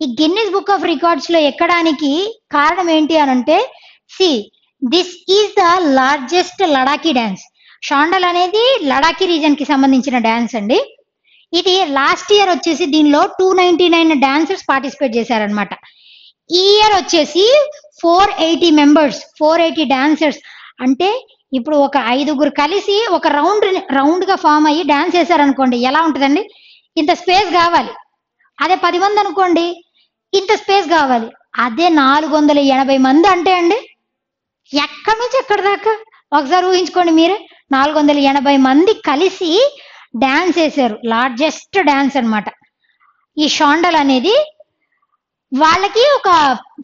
ఈ గిన్నెస్ బుక్ ఆఫ్ రికార్డ్స్లో ఎక్కడానికి కారణం ఏంటి అని అంటే see this is the largest Ladakhi dance Shondol అనేది లడాకీ రీజన్కి సంబంధించిన డ్యాన్స్ అండి ఇది లాస్ట్ ఇయర్ వచ్చేసి దీనిలో two ninety nine dancers participate చేశారనమాట ఈ ఇయర్ వచ్చేసి four eighty members four eighty dancers అంటే ఇప్పుడు ఒక ఐదుగురు కలిసి ఒక రౌండ్ రౌండ్గా ఫామ్ అయ్యి డాన్స్ చేశారనుకోండి ఎలా ఉంటుందండి? ఇంత స్పేస్ కావాలి. అదే పది మంది అనుకోండి ఇంత స్పేస్ కావాలి. అదే నాలుగు వందల ఎనభై మంది అంటే అండి ఎక్కడి నుంచి ఎక్కడి దాకా? ఒకసారి ఊహించుకోండి మీరే. నాలుగు వందల ఎనభై మంది కలిసి డ్యాన్స్ వేశారు లార్జెస్ట్ డ్యాన్స్ అనమాట ఈ షాండల్ అనేది వాళ్ళకి ఒక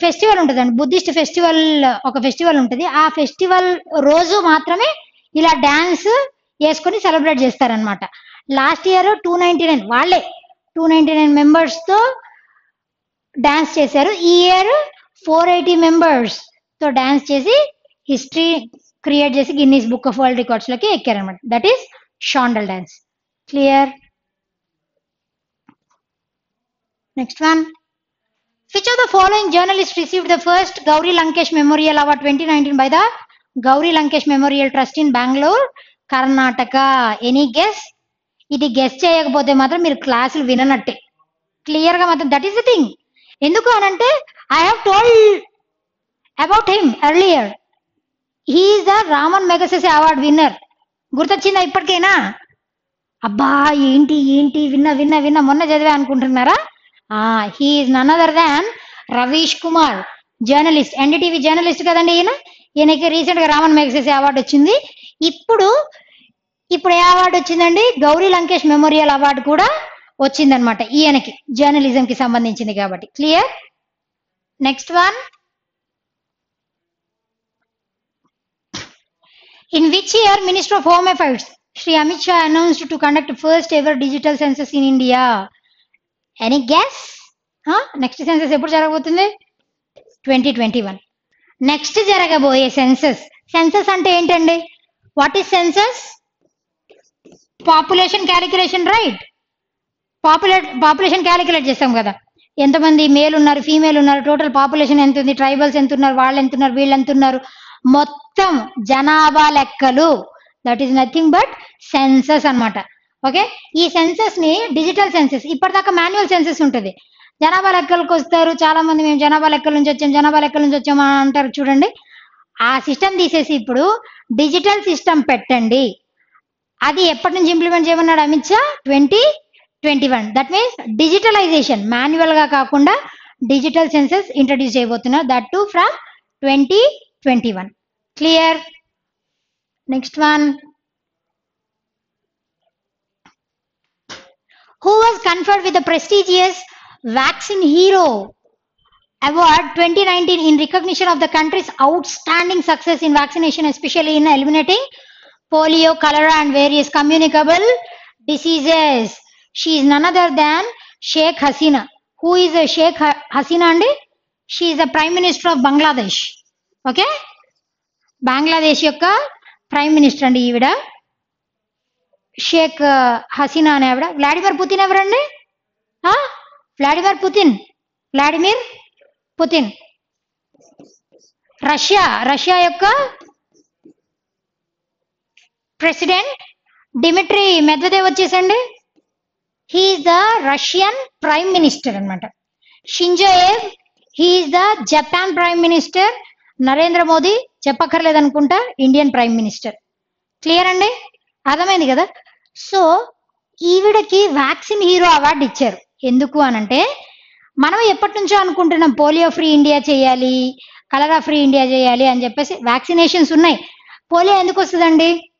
ఫెస్టివల్ ఉంటుందండి. బుద్ధిస్ట్ ఫెస్టివల్ ఒక ఫెస్టివల్ ఉంటుంది. ఆ ఫెస్టివల్ రోజు మాత్రమే ఇలా డ్యాన్స్ వేసుకొని సెలబ్రేట్ చేస్తారనమాట last year two ninety nine వాళ్ళే టూ నైన్టీ నైన్ మెంబర్స్తో డ్యాన్స్ చేశారు. ఈ ఇయర్ ఫోర్ ఎయిటీ మెంబర్స్తో డ్యాన్స్ చేసి హిస్టరీ క్రియేట్ చేసి గిన్నీస్ బుక్ ఆఫ్ వరల్డ్ రికార్డ్స్లోకి ఎక్కారనమాట that is Shondol dance clear next one which of the following journalist receive the first Gauri Lankesh memorial award twenty nineteen by the Gauri Lankesh memorial trust in Bengaluru Karnataka any guess ఇది guess చేయకపోతే మాత్రం మీరు క్లాసులు విననట్టే. క్లియర్గా మాత్రం that is the thing ఎందుకు అని అంటే I have told about him earlier he's the Ramon Magsaysay award winner గుర్తొచ్చిందా ఇప్పటికైనా? అబ్బా ఏంటి ఏంటి విన్న విన్న విన్న మొన్న చదివా అనుకుంటున్నారా? ఆ he's none other than Ravish Kumar journalist NDTV journalist కదండి ఈయన? ఈయనకి రీసెంట్గా రామన్ మెగసెస్ అవార్డు వచ్చింది. ఇప్పుడు ఇప్పుడు ఏ అవార్డు వచ్చిందండి? గౌరీ లంకేష్ మెమోరియల్ అవార్డు కూడా వచ్చిందనమాట ఈయనకి జర్నలిజం కి సంబంధించింది కాబట్టి. Clear next one in which year minister of home affairs Shri Amit Shah announced to conduct first ever digital census in India? Any guess? Next census ఎప్పుడు జరగబోతుంది? ట్వంటీ ట్వంటీ వన్ నెక్స్ట్ జరగబోయే census census అంటే ఏంటండి? What is census population calculation right populate population calculate చేస్తాం కదా. ఎంతమంది male ఉన్నారు female ఉన్నారు టోటల్ పాపులేషన్ ఎంత ఉంది ట్రైబల్స్ ఎంత ఉన్నారు వాళ్ళు ఎంత ఉన్నారు వీళ్ళు ఎంత ఉన్నారు మొత్తం జనాభా లెక్కలు. That is nothing but census అన్నమాట. ఓకే ఈ సెన్సెస్ని డిజిటల్ సెన్సెస్ ఇప్పటిదాకా మాన్యువల్ సెన్సెస్ ఉంటుంది. జనాభా లెక్కలకు వస్తారు. చాలా మంది మేము జనాభా లెక్కల నుంచి వచ్చాం జనాభా లెక్కల నుంచి వచ్చాం అంటారు చూడండి. ఆ సిస్టమ్ తీసేసి ఇప్పుడు డిజిటల్ సిస్టమ్ పెట్టండి. అది ఎప్పటి నుంచి ఇంప్లిమెంట్ చేయమన్నాడు Amit Shah? Twenty twenty one that means digitalization మాన్యువల్గా కాకుండా డిజిటల్ సెన్సెస్ ఇంట్రడ్యూస్ చేయబోతున్నారు. That to from twenty twenty one clear Next one who was conferred with the prestigious Vaccine Hero Award 2019 in recognition of the country's outstanding success in vaccination, especially in eliminating polio, cholera, and various communicable diseases. She is none other than Sheikh Hasina. Who is a Sheikh Ha- Hasina? And she is the Prime Minister of Bangladesh. Okay? Bangladesh యొక్క prime minister అండి ఈవిడ. షేక్ హసీనా అనే ఆవిడ. Vladimir Putin ఎవరండి? Vladimir Putin Vladimir Putin Russia Russia యొక్క president Dmitry Medvedev వచ్చేసండి. He's the Russian prime minister అనమాట Shinzo Abe he's the Japan prime minister Narendra Modi చెప్పక్కర్లేదనుకుంటా Indian prime minister. Clear అండి? అర్థమైంది కదా? సో ఈవిడకి వ్యాక్సిన్ హీరో అవార్డు ఇచ్చారు. ఎందుకు అనంటే మనం ఎప్పటి నుంచో అనుకుంటున్నాం పోలియో ఫ్రీ ఇండియా చేయాలి కలరా ఫ్రీ ఇండియా చేయాలి అని చెప్పేసి వ్యాక్సినేషన్స్ ఉన్నాయి. పోలియో ఎందుకు వస్తుందండి?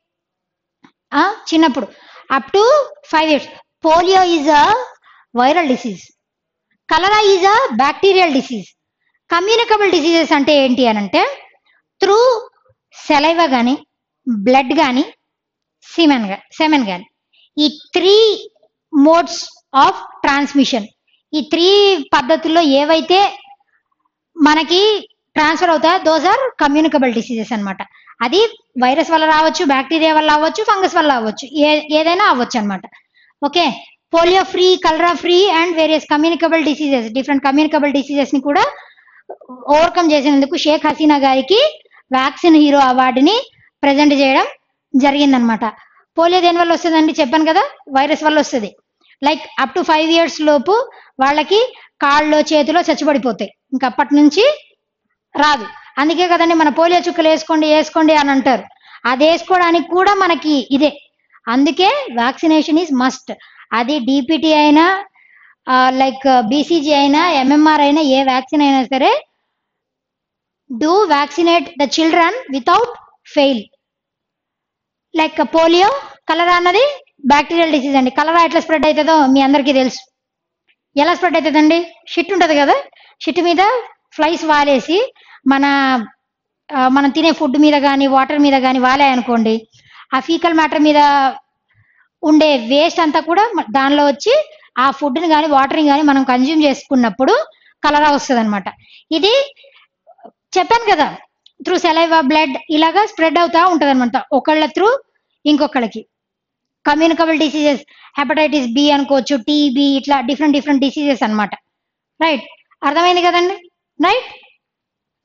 చిన్నప్పుడు. Up to five years. Polio is a viral disease. Cholera is a bacterial disease. Communicable diseases అంటే ఏంటి అని అంటే త్రూ సెలైవ కానీ బ్లడ్ కానీ సిమెన్ సెమెన్ కానీ ఈ త్రీ మోడ్స్ ఆఫ్ ట్రాన్స్మిషన్. ఈ త్రీ పద్ధతుల్లో ఏవైతే మనకి ట్రాన్స్ఫర్ అవుతాయో దోస్ ఆర్ కమ్యూనికబుల్ డిసీజెస్ అనమాట అది వైరస్ వల్ల రావచ్చు బ్యాక్టీరియా వల్ల అవ్వచ్చు ఫంగస్ వల్ల అవ్వచ్చు ఏ ఏదైనా అవ్వచ్చు అనమాట okay? Polio free cholera free and various communicable diseases different communicable డిసీజెస్ని కూడా ఓవర్కమ్ చేసినందుకు షేక్ హసీనా గారికి వ్యాక్సిన్ హీరో అవార్డుని ప్రజెంట్ చేయడం జరిగిందనమాట. పోలియో దేని వల్ల వస్తుందండి? చెప్పాను కదా వైరస్ వల్ల వస్తుంది. Like up to five years లోపు వాళ్ళకి కాళ్ళలో చేతిలో చచ్చిపడిపోతాయి. ఇంకా అప్పటి నుంచి రాదు. అందుకే కదండి మన పోలియో చుక్కలు వేసుకోండి వేసుకోండి అని అంటారు. అది వేసుకోవడానికి కూడా మనకి ఇదే. అందుకే వ్యాక్సినేషన్ ఈజ్ మస్ట్ అది డిపిటి అయినా లైక్ బీసీజీ uh, అయినా ఎంఎంఆర్ అయినా ఏ వ్యాక్సిన్ అయినా సరే do vaccinate the children without fail like polio cholera అన్నది బ్యాక్టీరియల్ డిసీజ్ అండి. కలరా ఎట్లా స్ప్రెడ్ అవుతుందో మీ అందరికీ తెలుసు. ఎలా స్ప్రెడ్ అవుతుందండి షిట్ ఉంటుంది కదా? షిట్ మీద ఫ్లైస్ వాలేసి మన మనం తినే ఫుడ్ మీద కానీ వాటర్ మీద కానీ వాలాయనుకోండి ఆ ఫీకల్ మ్యాటర్ మీద ఉండే వేస్ట్ అంతా కూడా దానిలో వచ్చి ఆ ఫుడ్ని కానీ వాటర్ని కానీ మనం కన్జ్యూమ్ చేసుకున్నప్పుడు కలరా వస్తుంది అనమాట ఇది చెప్పాను కదా త్రూ సెలైవా బ్లడ్ ఇలాగా స్ప్రెడ్ అవుతా ఉంటుంది అనమాట ఒకళ్ళ త్రూ ఇంకొకళ్ళకి. కమ్యూనికబుల్ డిసీజెస్ హెపటైటిస్ బి అనుకోవచ్చు టీబీ ఇట్లా డిఫరెంట్ డిఫరెంట్ డిసీజెస్ అనమాట రైట్ అర్థమైంది కదండి? Right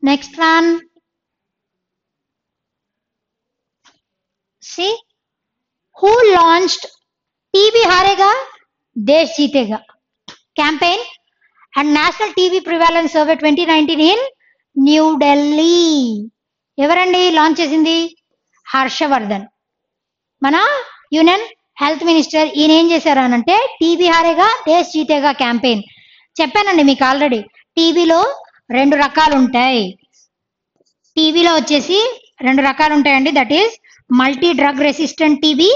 next one see who launched TB Harega Desh Jeetega campaign and national TB prevalence survey twenty nineteen in New Delhi. ఎవరండి launch చేసింది? హర్షవర్ధన్. మన union health minister ఈయన ఏం చేశారు అని అంటే టీబీ హారేగా దేశ్ జీతేగా క్యాంపెయిన్. చెప్పానండి మీకు ఆల్రెడీ టీవీలో రెండు రకాలు ఉంటాయి. టీవీలో వచ్చేసి రెండు రకాలు ఉంటాయండి that is multi drug resistant TB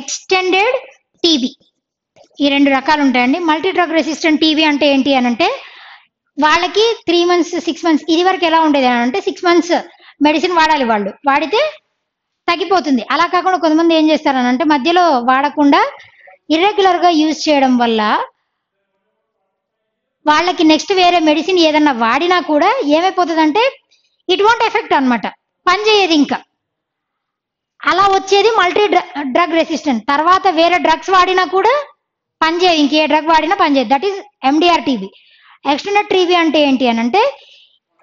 extended TB ఈ రెండు రకాలు ఉంటాయండి మల్టీ డ్రగ్ రెసిస్టెంట్ టీవీ అంటే ఏంటి అని అంటే వాళ్ళకి త్రీ మంత్స్ సిక్స్ మంత్స్ ఇది వరకు ఎలా ఉండేది అని అంటే సిక్స్ మంత్స్ మెడిసిన్ వాడాలి వాళ్ళు. వాడితే తగ్గిపోతుంది. అలా కాకుండా కొంతమంది ఏం చేస్తారని అంటే మధ్యలో వాడకుండా ఇర్రెగ్యులర్గా యూజ్ చేయడం వల్ల వాళ్ళకి నెక్స్ట్ వేరే మెడిసిన్ ఏదన్నా వాడినా కూడా ఏమైపోతుందంటే ఇట్ వాంట్ ఎఫెక్ట్ అనమాట పని చేయదు ఇంకా. అలా వచ్చేది మల్టీ డ్రగ్ రెసిస్టెంట్. తర్వాత వేరే డ్రగ్స్ వాడినా కూడా పనిచేయదు ఇంకే డ్రగ్ వాడినా పనిచేయదు that is MDR TB extended TB అంటే ఏంటి అని అంటే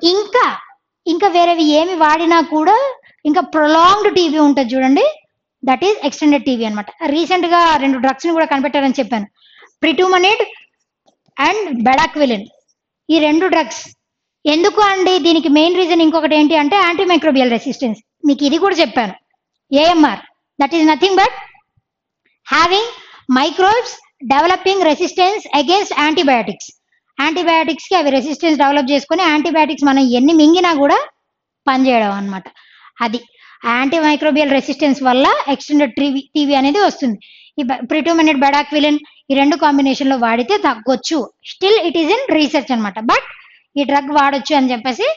ఇంకా ఇంకా వేరేవి ఏమి వాడినా కూడా ఇంకా ప్రొలాంగ్డ్ టీబీ ఉంటుంది చూడండి. దట్ ఈస్ ఎక్స్టెండెడ్ టీబీ అనమాట రీసెంట్గా రెండు డ్రగ్స్ని కూడా కనిపెట్టారని చెప్పాను. ప్రిటూమనిడ్ అండ్ బెడాక్విలిన్ ఈ రెండు డ్రగ్స్ ఎందుకు అండి? దీనికి మెయిన్ రీజన్ ఇంకొకటి ఏంటి అంటే యాంటీమైక్రోబియల్ రెసిస్టెన్స్ మీకు ఇది కూడా చెప్పాను. AMR that is nothing but having microbes developing resistance against antibiotics యాంటీబయాటిక్స్కి అవి రెసిస్టెన్స్ డెవలప్ చేసుకొని యాంటీబయాటిక్స్ మనం ఎన్ని మింగినా కూడా పనిచేయడం అనమాట అది. యాంటీ మైక్రోబియల్ రెసిస్టెన్స్ వల్ల ఎక్స్టెండెడ్ టీవీ టీవీ అనేది వస్తుంది. ఈ ప్రిటోమినెట్ బెడాక్విలిన్ ఈ రెండు కాంబినేషన్లో వాడితే తగ్గొచ్చు. Still it is in research అనమాట బట్ ఈ డ్రగ్ వాడొచ్చు అని చెప్పేసి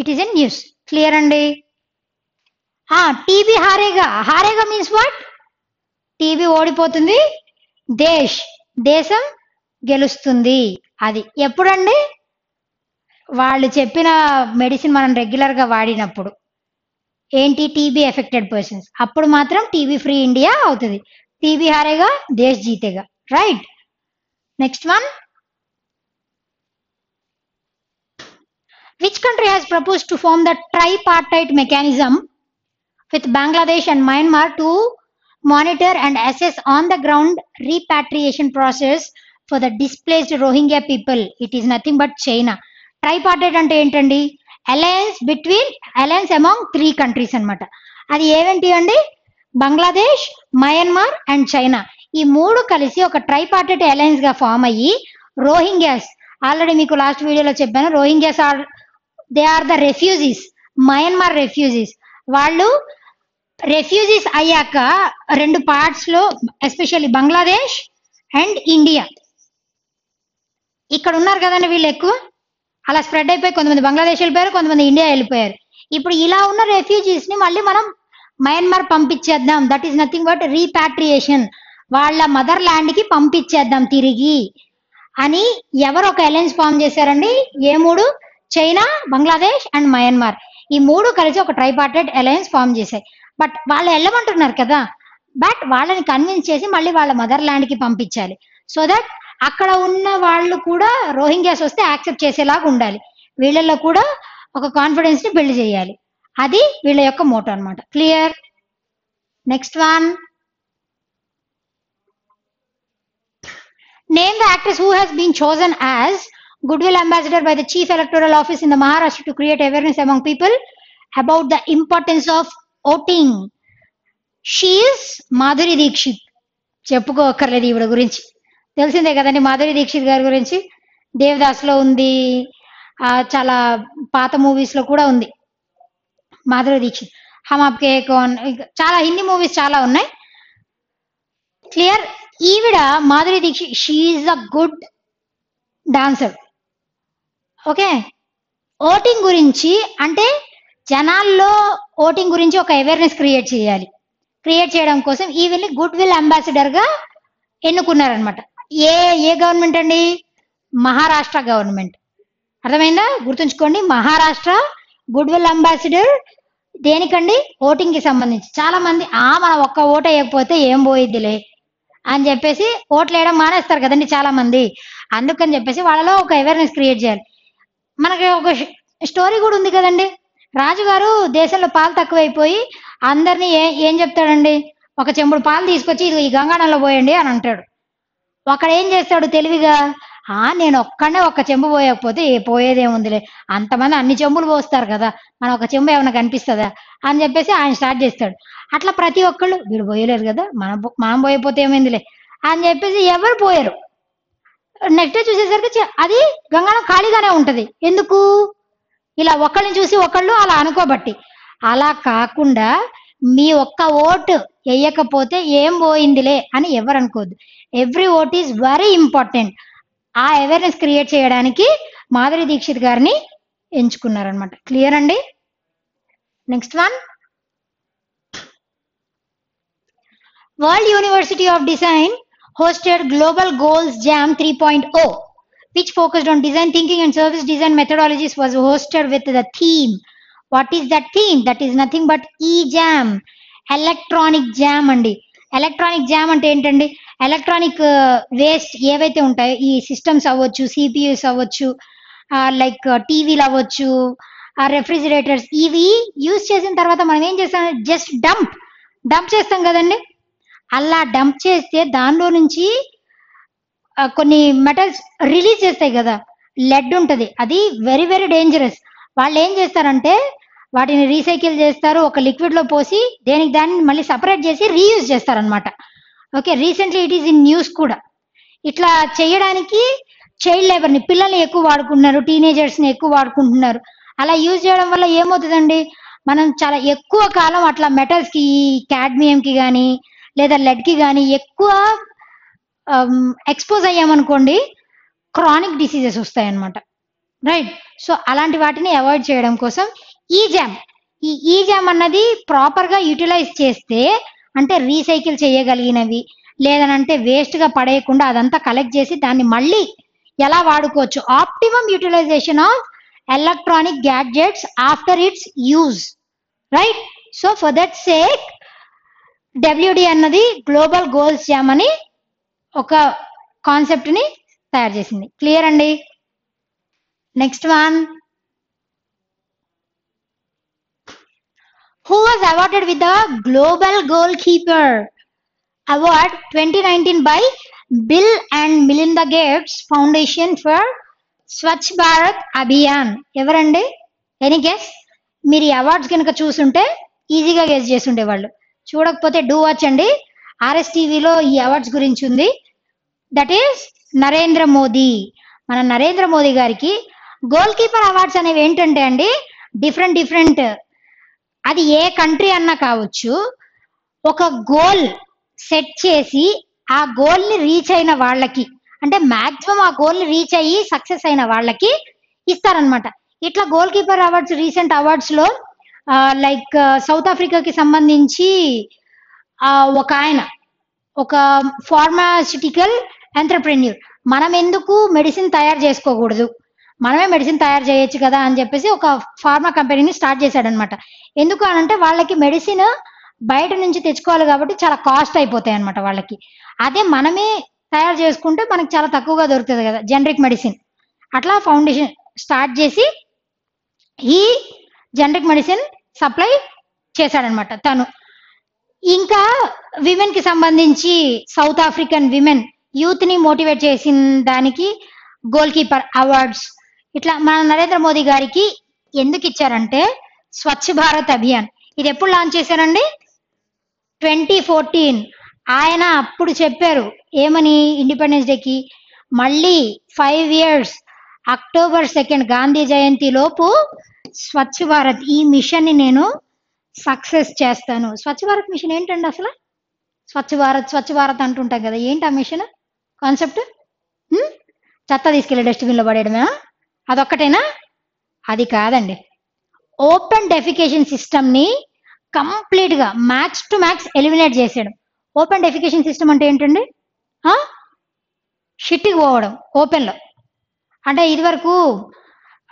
it is in news clear అండి? TB Harega. Harega means what TB ఓడిపోతుంది. దేశ్ దేశం గెలుస్తుంది. అది ఎప్పుడండి? వాళ్ళు చెప్పిన మెడిసిన్ మనం రెగ్యులర్గా వాడినప్పుడు. ఏంటి? టీబీ ఎఫెక్టెడ్ పర్సన్స్ అప్పుడు మాత్రం టీబీ ఫ్రీ ఇండియా అవుతుంది. TB Harega? Desh Jeetega. Right next one which country has proposed to form the tripartite mechanism with Bangladesh and Myanmar to monitor and assess on the ground repatriation process for the displaced Rohingya people. It is nothing but China. Tripartite అంటే ఏంటండి? Alliance between alliance among three countries అన్నమాట. అది ఏవేంటి అండి? Bangladesh Myanmar and China ఈ మూడు కలిసి ఒక ట్రైపార్టెడ్ అలయన్స్గా ఫామ్ అయ్యి రోహింగ్యాస్ ఆల్రెడీ మీకు లాస్ట్ వీడియోలో చెప్పాను Rohingyas are they are the refugees Myanmar refugees వాళ్ళు రెఫ్యూజీస్ అయ్యాక రెండు పార్ట్స్లో ఎస్పెషల్లీ బంగ్లాదేశ్ అండ్ ఇండియా ఇక్కడ ఉన్నారు కదండి వీళ్ళు ఎక్కువ. అలా స్ప్రెడ్ అయిపోయి కొంతమంది బంగ్లాదేశ్ వెళ్ళిపోయారు కొంతమంది ఇండియా వెళ్ళిపోయారు. ఇప్పుడు ఇలా ఉన్న రెఫ్యూజీస్ని మళ్ళీ మనం Myanmar పంపించేద్దాం. That is nothing but repatriation వాళ్ళ మదర్ ల్యాండ్కి పంపించేద్దాం తిరిగి. అని ఎవరు ఒక అలయన్స్ ఫామ్ చేశారండి? ఏ మూడు? చైనా బంగ్లాదేశ్ అండ్ మయన్మార్ ఈ మూడు కలిసి ఒక ట్రైపార్టెడ్ అలయన్స్ ఫామ్ చేశాయి. బట్ వాళ్ళు వెళ్ళమంటున్నారు కదా. బట్ వాళ్ళని కన్విన్స్ చేసి మళ్ళీ వాళ్ళ మదర్ ల్యాండ్కి పంపించాలి. సో దట్ అక్కడ ఉన్న వాళ్ళు కూడా రోహింగ్యాస్ వస్తే యాక్సెప్ట్ చేసేలాగా ఉండాలి. వీళ్ళల్లో కూడా ఒక కాన్ఫిడెన్స్ని బిల్డ్ చేయాలి. అది వీళ్ళ యొక్క మోటో అనమాట clear next one name the actress who has been chosen as good will ambassador by the chief electoral office in the Maharashtra to create awareness among people about the importance of voting. She's Madhuri Dixit. చెప్పుకోక్కర్లేదు ఈవిడ గురించి. తెలిసిందే కదండి మాధురి దీక్షిత్ గారి గురించి? దేవదాస్లో ఉంది చాలా పాత మూవీస్లో కూడా ఉంది. మాధురి దీక్షిత్. హమ్ ఆప్కే కౌన్? చాలా హిందీ మూవీస్ చాలా ఉన్నాయి. క్లియర్ ఈవిడ Madhuri Dixit she's a good dancer okay voting గురించి అంటే జనాల్లో ఓటింగ్ గురించి ఒక అవేర్నెస్ క్రియేట్ చేయాలి. క్రియేట్ చేయడం కోసం ఈవిని గుడ్ విల్ అంబాసిడర్గా ఎన్నుకున్నారనమాట ఏ ఏ గవర్నమెంట్ అండి? మహారాష్ట్ర గవర్నమెంట్ అర్థమైందా? గుర్తుంచుకోండి మహారాష్ట్ర గుడ్ విల్ అంబాసిడర్ దేనికండి? ఓటింగ్కి సంబంధించి. చాలా మంది ఆ మనం ఒక్క ఓటు వేయకపోతే ఏం పోయిద్దిలే? అని చెప్పేసి ఓట్లు వేయడం మానేస్తారు కదండి చాలా మంది అందుకని చెప్పేసి వాళ్ళలో ఒక అవేర్నెస్ క్రియేట్ చేయాలి. మనకి ఒక స్టోరీ కూడా ఉంది కదండి. రాజుగారు దేశంలో పాలు తక్కువైపోయి అందరినీ ఏ ఏం చెప్తాడండి? ఒక చెంబుడు పాలు తీసుకొచ్చి ఇది ఈ గంగానంలో పోయండి అని అంటాడు. ఒకడు ఏం చేస్తాడు తెలివిగా? ఆ నేను ఒక్కడే ఒక్క చెంబు పోయకపోతే ఏ పోయేదేముందిలే. అంతమంది అన్ని చెంబులు పోస్తారు కదా. మన ఒక చెంబు ఏమైనా కనిపిస్తుందా? అని చెప్పేసి ఆయన స్టార్ట్ చేస్తాడు. అట్లా ప్రతి ఒక్కళ్ళు వీడు పోయలేరు కదా మనం మనం పోయకపోతే ఏమైందిలే? అని చెప్పేసి ఎవరు పోయారు. నెక్స్ట్ డే చూసేసరికి అది గంగానం ఖాళీగానే ఉంటది. ఎందుకు? ఇలా ఒకళ్ళని చూసి ఒకళ్ళు అలా అనుకోబట్టి. అలా కాకుండా మీ ఒక్క ఓటు వేయకపోతే ఏం పోయిందిలే అని ఎవరు అనుకోద్దు every vote is very important ఆ అవేర్నెస్ క్రియేట్ చేయడానికి మాధురి దీక్షిత్ గారిని ఎంచుకున్నారనమాట క్లియర్ అండి? Next one world university of design hosted global goals jam three point o which focused on design thinking and service design methodologies was hosted with the theme what is that theme that is nothing but e-jam electronic jam అండి electronic jam అంటే ఏంటండి electronic waste ఏవైతే ఉంటాయో ఈ systems అవ్వచ్చు CPUs అవ్వచ్చు like టీవీలు అవ్వచ్చు రెఫ్రిజిరేటర్స్ ఇవి యూజ్ చేసిన తర్వాత మనం ఏం చేస్తాం జస్ట్ డంప్ డంప్ చేస్తాం కదండి అలా డంప్ చేస్తే దానిలో నుంచి కొన్ని మెటల్స్ రిలీజ్ చేస్తాయి కదా లెడ్ ఉంటుంది. అది వెరీ వెరీ డేంజరస్ వాళ్ళు ఏం చేస్తారంటే వాటిని రీసైకిల్ చేస్తారు ఒక లిక్విడ్లో పోసి దేనికి దాన్ని మళ్ళీ సపరేట్ చేసి రీయూజ్ చేస్తారనమాట okay recently it is in news కూడా. ఇట్లా చేయడానికి చైల్డ్ లేబర్ని పిల్లల్ని ఎక్కువ వాడుకుంటున్నారు టీనేజర్స్ని ఎక్కువ వాడుకుంటున్నారు. అలా యూజ్ చేయడం వల్ల ఏమవుతుందండి? మనం చాలా ఎక్కువ కాలం అట్లా మెటల్స్కి కాడ్మియం కి కానీ లేదా లెడ్కి కానీ ఎక్కువ Um, ఎక్స్పోజ్ అయ్యామనుకోండి క్రానిక్ డిసీజెస్ వస్తాయన్నమాట. రైట్ సో అలాంటి వాటిని అవాయిడ్ చేయడం కోసం e ఈ జామ్ ఈ ఈ జామ్ అన్నది ప్రాపర్గా యూటిలైజ్ చేస్తే అంటే రీసైకిల్ చేయగలిగినవి లేదనంటే వేస్ట్గా పడేయకుండా అదంతా కలెక్ట్ చేసి దాన్ని మళ్ళీ ఎలా వాడుకోవచ్చు? Optimum utilization of electronic gadgets after its use right so for that sake WD అన్నది గ్లోబల్ గోల్స్ జామ్ అని ఒక కాన్సెప్ట్ని తయారు చేసింది. క్లియర్ అండి? Next one who was awarded with the global goal keeper award twenty nineteen by Bill and Melinda Gates Foundation for Swachh Bharat Abhiyan ఎవరండి? Any guess మీరు ఈ అవార్డ్స్ కనుక చూసుంటే ఈజీగా గెస్ చేసి ఉండేవాళ్ళు. చూడకపోతే డూ వాచ్ అండి. ఆర్ఎస్ టీవీలో ఈ అవార్డ్స్ గురించి ఉంది దట్ ఈస్ నరేంద్ర మోదీ. మన నరేంద్ర మోదీ గారికి గోల్ కీపర్ అవార్డ్స్ అనేవి ఏంటంటే అండి డిఫరెంట్ డిఫరెంట్ అది ఏ కంట్రీ అన్నా కావచ్చు ఒక గోల్ సెట్ చేసి ఆ గోల్ని రీచ్ అయిన వాళ్ళకి అంటే మాక్సిమం ఆ గోల్ని రీచ్ అయ్యి సక్సెస్ అయిన వాళ్ళకి ఇస్తారనమాట ఇట్లా గోల్ కీపర్ అవార్డ్స్ రీసెంట్ అవార్డ్స్లో లైక్ సౌత్ ఆఫ్రికాకి సంబంధించి ఒక ఆయన ఒక ఫార్మాసిటికల్ ఎంటర్ప్రెన్యూర్ మనం ఎందుకు మెడిసిన్ తయారు చేసుకోకూడదు? మనమే మెడిసిన్ తయారు చేయొచ్చు కదా అని చెప్పేసి ఒక ఫార్మా కంపెనీని స్టార్ట్ చేశాడనమాట ఎందుకు అని అంటే వాళ్ళకి మెడిసిన్ బయట నుంచి తెచ్చుకోవాలి కాబట్టి చాలా కాస్ట్ అయిపోతాయి అనమాట వాళ్ళకి. అదే మనమే తయారు చేసుకుంటే మనకి చాలా తక్కువగా దొరుకుతుంది కదా జనరిక్ మెడిసిన్ అట్లా ఫౌండేషన్ స్టార్ట్ చేసి ఈ జనరిక్ మెడిసిన్ సప్లై చేశాడనమాట తను. ఇంకా విమెన్కి సంబంధించి సౌత్ ఆఫ్రికన్ విమెన్ యూత్ని మోటివేట్ చేసిన దానికి గోల్ కీపర్ అవార్డ్స్ ఇట్లా మన నరేంద్ర మోదీ గారికి ఎందుకు ఇచ్చారంటే స్వచ్ఛ భారత్ అభియాన్. ఇది ఎప్పుడు లాంచ్ చేశారండి? ట్వంటీ ఫోర్టీన్ ఆయన అప్పుడు చెప్పారు ఏమని ఇండిపెండెన్స్ డేకి మళ్ళీ five years October second Gandhi Jayanti లోపు స్వచ్ఛ భారత్ ఈ మిషన్ని నేను సక్సెస్ చేస్తాను. స్వచ్ఛ భారత్ మిషన్ ఏంటండి అసలు? స్వచ్ఛ భారత్ స్వచ్ఛ భారత్ అంటుంటాం కదా ఏంటి ఆ మిషన్ కాన్సెప్ట్ చెత్త తీసుకెళ్ళి డస్ట్బిన్లో పడేయడమే అదొక్కటేనా? అది కాదండి. ఓపెన్ డెఫికేషన్ సిస్టమ్ని కంప్లీట్గా మ్యాక్స్ టు మ్యాక్స్ ఎలిమినేట్ చేసేయడం. ఓపెన్ డెఫికేషన్ సిస్టమ్ అంటే ఏంటండి? షిట్టికి పోవడం ఓపెన్లో అంటే ఇదివరకు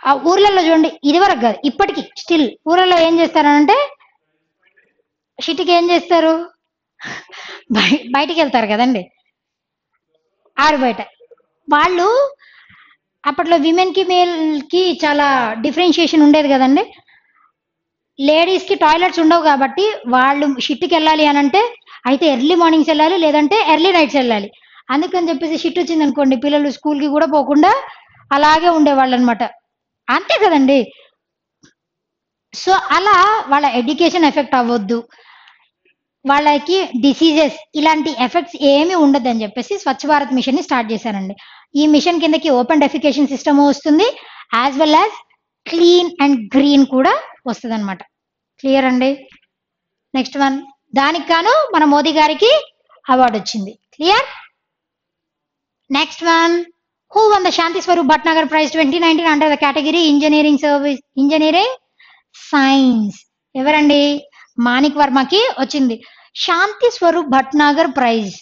ఆ ఊర్లలో చూడండి ఇదివరకు కాదు ఇప్పటికీ స్టిల్ ఊర్లలో ఏం చేస్తారంటే షిట్కి ఏం చేస్తారు? బయటికి వెళ్తారు కదండి. ఆరు బయట. వాళ్ళు అప్పట్లో విమెన్కి చాలా డిఫరెన్షియేషన్ ఉండేది కదండి. లేడీస్కి టాయిలెట్స్ ఉండవు కాబట్టి వాళ్ళు షిట్కి వెళ్ళాలి అని అంటే అయితే ఎర్లీ మార్నింగ్స్ వెళ్ళాలి లేదంటే ఎర్లీ నైట్స్ వెళ్ళాలి. అందుకని చెప్పేసి షిట్ వచ్చింది అనుకోండి పిల్లలు స్కూల్కి కూడా పోకుండా అలాగే ఉండేవాళ్ళు అనమాట అంతే కదండి. సో అలా వాళ్ళ ఎడ్యుకేషన్ ఎఫెక్ట్ అవ్వద్దు. వాళ్ళకి డిసీజెస్ ఇలాంటి ఎఫెక్ట్స్ ఏమీ ఉండదని చెప్పేసి స్వచ్ఛ భారత్ మిషన్ని స్టార్ట్ చేశారండి. ఈ మిషన్ కిందకి ఓపెన్ డెఫికేషన్ సిస్టమ్ వస్తుంది as well as clean and green కూడా వస్తుంది అనమాట క్లియర్ అండి? నెక్స్ట్ వన్ దానికి గాను మన మోదీ గారికి అవార్డు వచ్చింది. Clear next one who won the Shanti Swarup Bhatnagar prize twenty nineteen under the category engineering service engineering science ఎవరండి? మాణిక్ వర్మకి వచ్చింది. శాంతి స్వరూప్ భట్నాగర్ ప్రైజ్.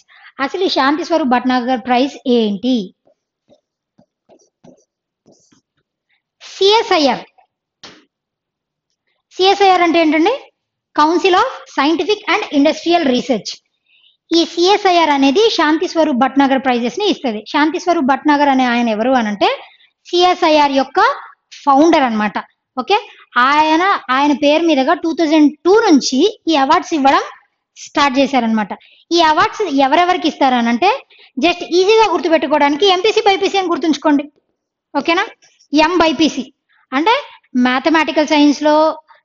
అసలు ఈ శాంతి స్వరూప్ భట్నాగర్ ప్రైజ్ ఏంటి? సిఎస్ఐఆర్. సిఎస్ఐఆర్ అంటే ఏంటండి? Council of scientific and industrial research ఈ సిఎస్ఐఆర్ అనేది శాంతి స్వరూప్ భట్నాగర్ ప్రైజెస్ని ఇస్తుంది. శాంతి స్వరూప్ భట్నాగర్ అనే ఆయన ఎవరు అని అంటే సిఎస్ఐఆర్ యొక్క ఫౌండర్ అన్నమాట. ఓకే? ఆయన ఆయన పేరు మీదుగా టూ థౌజండ్ టూ నుంచి ఈ అవార్డ్స్ ఇవ్వడం స్టార్ట్ చేశారనమాట ఈ అవార్డ్స్ ఎవరెవరికి ఇస్తారనంటే జస్ట్ ఈజీగా గుర్తుపెట్టుకోవడానికి ఎంపీసీ బైపీసీ అని గుర్తుంచుకోండి. ఓకేనా? ఎం బైపీసీ అంటే మ్యాథమెటికల్ సైన్స్లో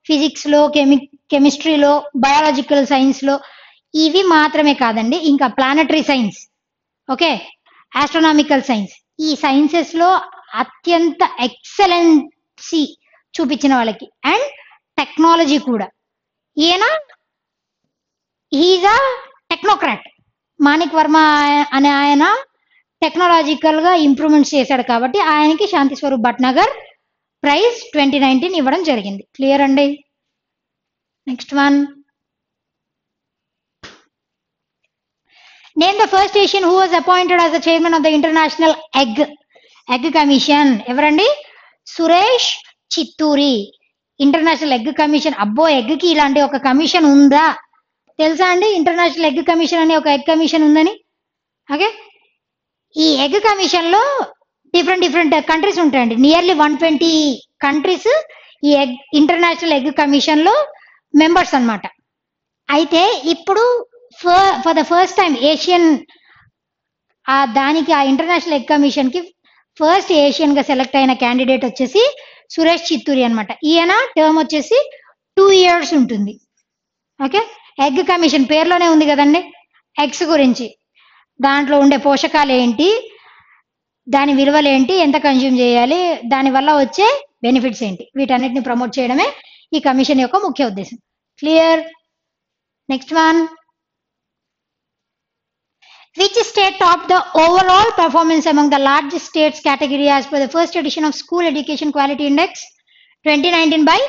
ఫిజిక్స్లో కెమి కెమిస్ట్రీలో బయాలజికల్ సైన్స్లో ఇవి మాత్రమే కాదండి ఇంకా planetary science okay? Astronomical science ఈ సైన్సెస్లో అత్యంత ఎక్సలెన్సీ చూపించిన వాళ్ళకి. అండ్ టెక్నాలజీ కూడా. ఈయన he's a technocrat Manik Varma అనే ఆయన టెక్నాలజికల్గా ఇంప్రూవ్మెంట్స్ చేశాడు కాబట్టి ఆయనకి Shanti Swarup Bhatnagar prize twenty nineteen ఇవ్వడం జరిగింది. క్లియర్ అండి? Next one name the first Asian who was appointed as the chairman of the international egg egg commission ఎవరండి? Suresh Chitturi international egg commission అబ్బో ఎగ్కి ఇలాంటి ఒక కమిషన్ ఉందా? తెలుసా అండి? ఇంటర్నేషనల్ ఎగ్ కమిషన్ అనే ఒక ఎగ్ కమిషన్ ఉందని? ఓకే? ఈ ఎగ్ కమిషన్లో డిఫరెంట్ డిఫరెంట్ కంట్రీస్ ఉంటాయండి. నియర్లీ వన్ ట్వంటీ కంట్రీస్ ఈ ఎగ్ ఇంటర్నేషనల్ ఎగ్ కమిషన్లో మెంబర్స్ అన్నమాట. అయితే ఇప్పుడు for the first time Asian ఆ దానికి ఆ ఇంటర్నేషనల్ ఎగ్ కమిషన్కి ఫస్ట్ ఏషియన్గా సెలెక్ట్ అయిన క్యాండిడేట్ వచ్చేసి సురేష్ చిత్తూరి అన్నమాట. ఈయన టర్మ్ వచ్చేసి టూ ఇయర్స్ ఉంటుంది. ఓకే ఎగ్ కమిషన్ పేరులోనే ఉంది కదండి? ఎగ్స్ గురించి. దాంట్లో ఉండే పోషకాలు ఏంటి? దాని విలువలు ఏంటి? ఎంత కన్జ్యూమ్ చేయాలి? దాని వల్ల వచ్చే బెనిఫిట్స్ ఏంటి? వీటన్నిటిని ప్రమోట్ చేయడమే ఈ కమిషన్ యొక్క ముఖ్య ఉద్దేశం. Clear next one which state topped the overall performance among the largest states category as per the first edition of school education quality index 2019 by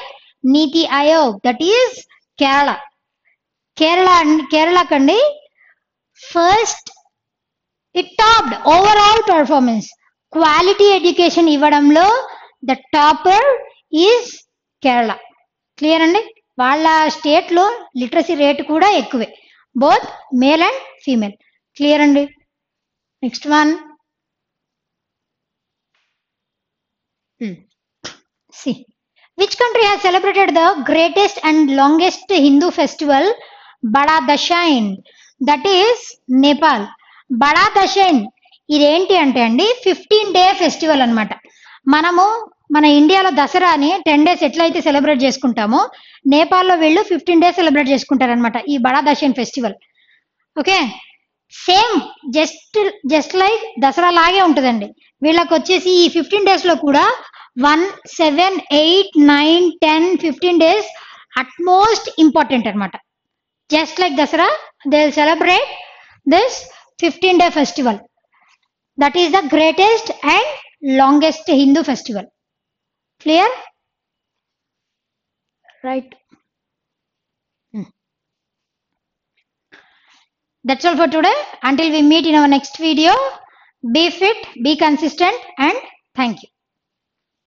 niti aayog that is kerala Kerala and Kerala Kandi first it topped overall performance. Quality education ఇవ్వడంలో the topper is Kerala clear అండి వాళ్ళ స్టేట్లో literacy rate కూడా ఎక్కువే both male and female clear అండి? Next one see which country has celebrated the greatest and longest Hindu festival Bada Dashain that is Nepal బడా దశైన్ ఇదేంటి అంటే అండి ఫిఫ్టీన్ డే ఫెస్టివల్ అనమాట మనము మన ఇండియాలో దసరాని టెన్ డేస్ ఎట్లయితే సెలబ్రేట్ చేసుకుంటామో నేపాల్లో వీళ్ళు ఫిఫ్టీన్ డేస్ సెలబ్రేట్ చేసుకుంటారనమాట ఈ Bada Dashain festival okay same just just like Dasara లాగే ఉంటుందండి. వీళ్ళకి వచ్చేసి ఈ ఫిఫ్టీన్ డేస్లో కూడా one seven eight nine ten fifteen days utmost important అనమాట just like Dasara they will celebrate this fifteen day festival. That is the greatest and longest Hindu festival. Clear? Right. That's all for today. Until we meet in our next video, be fit, be consistent, and thank you.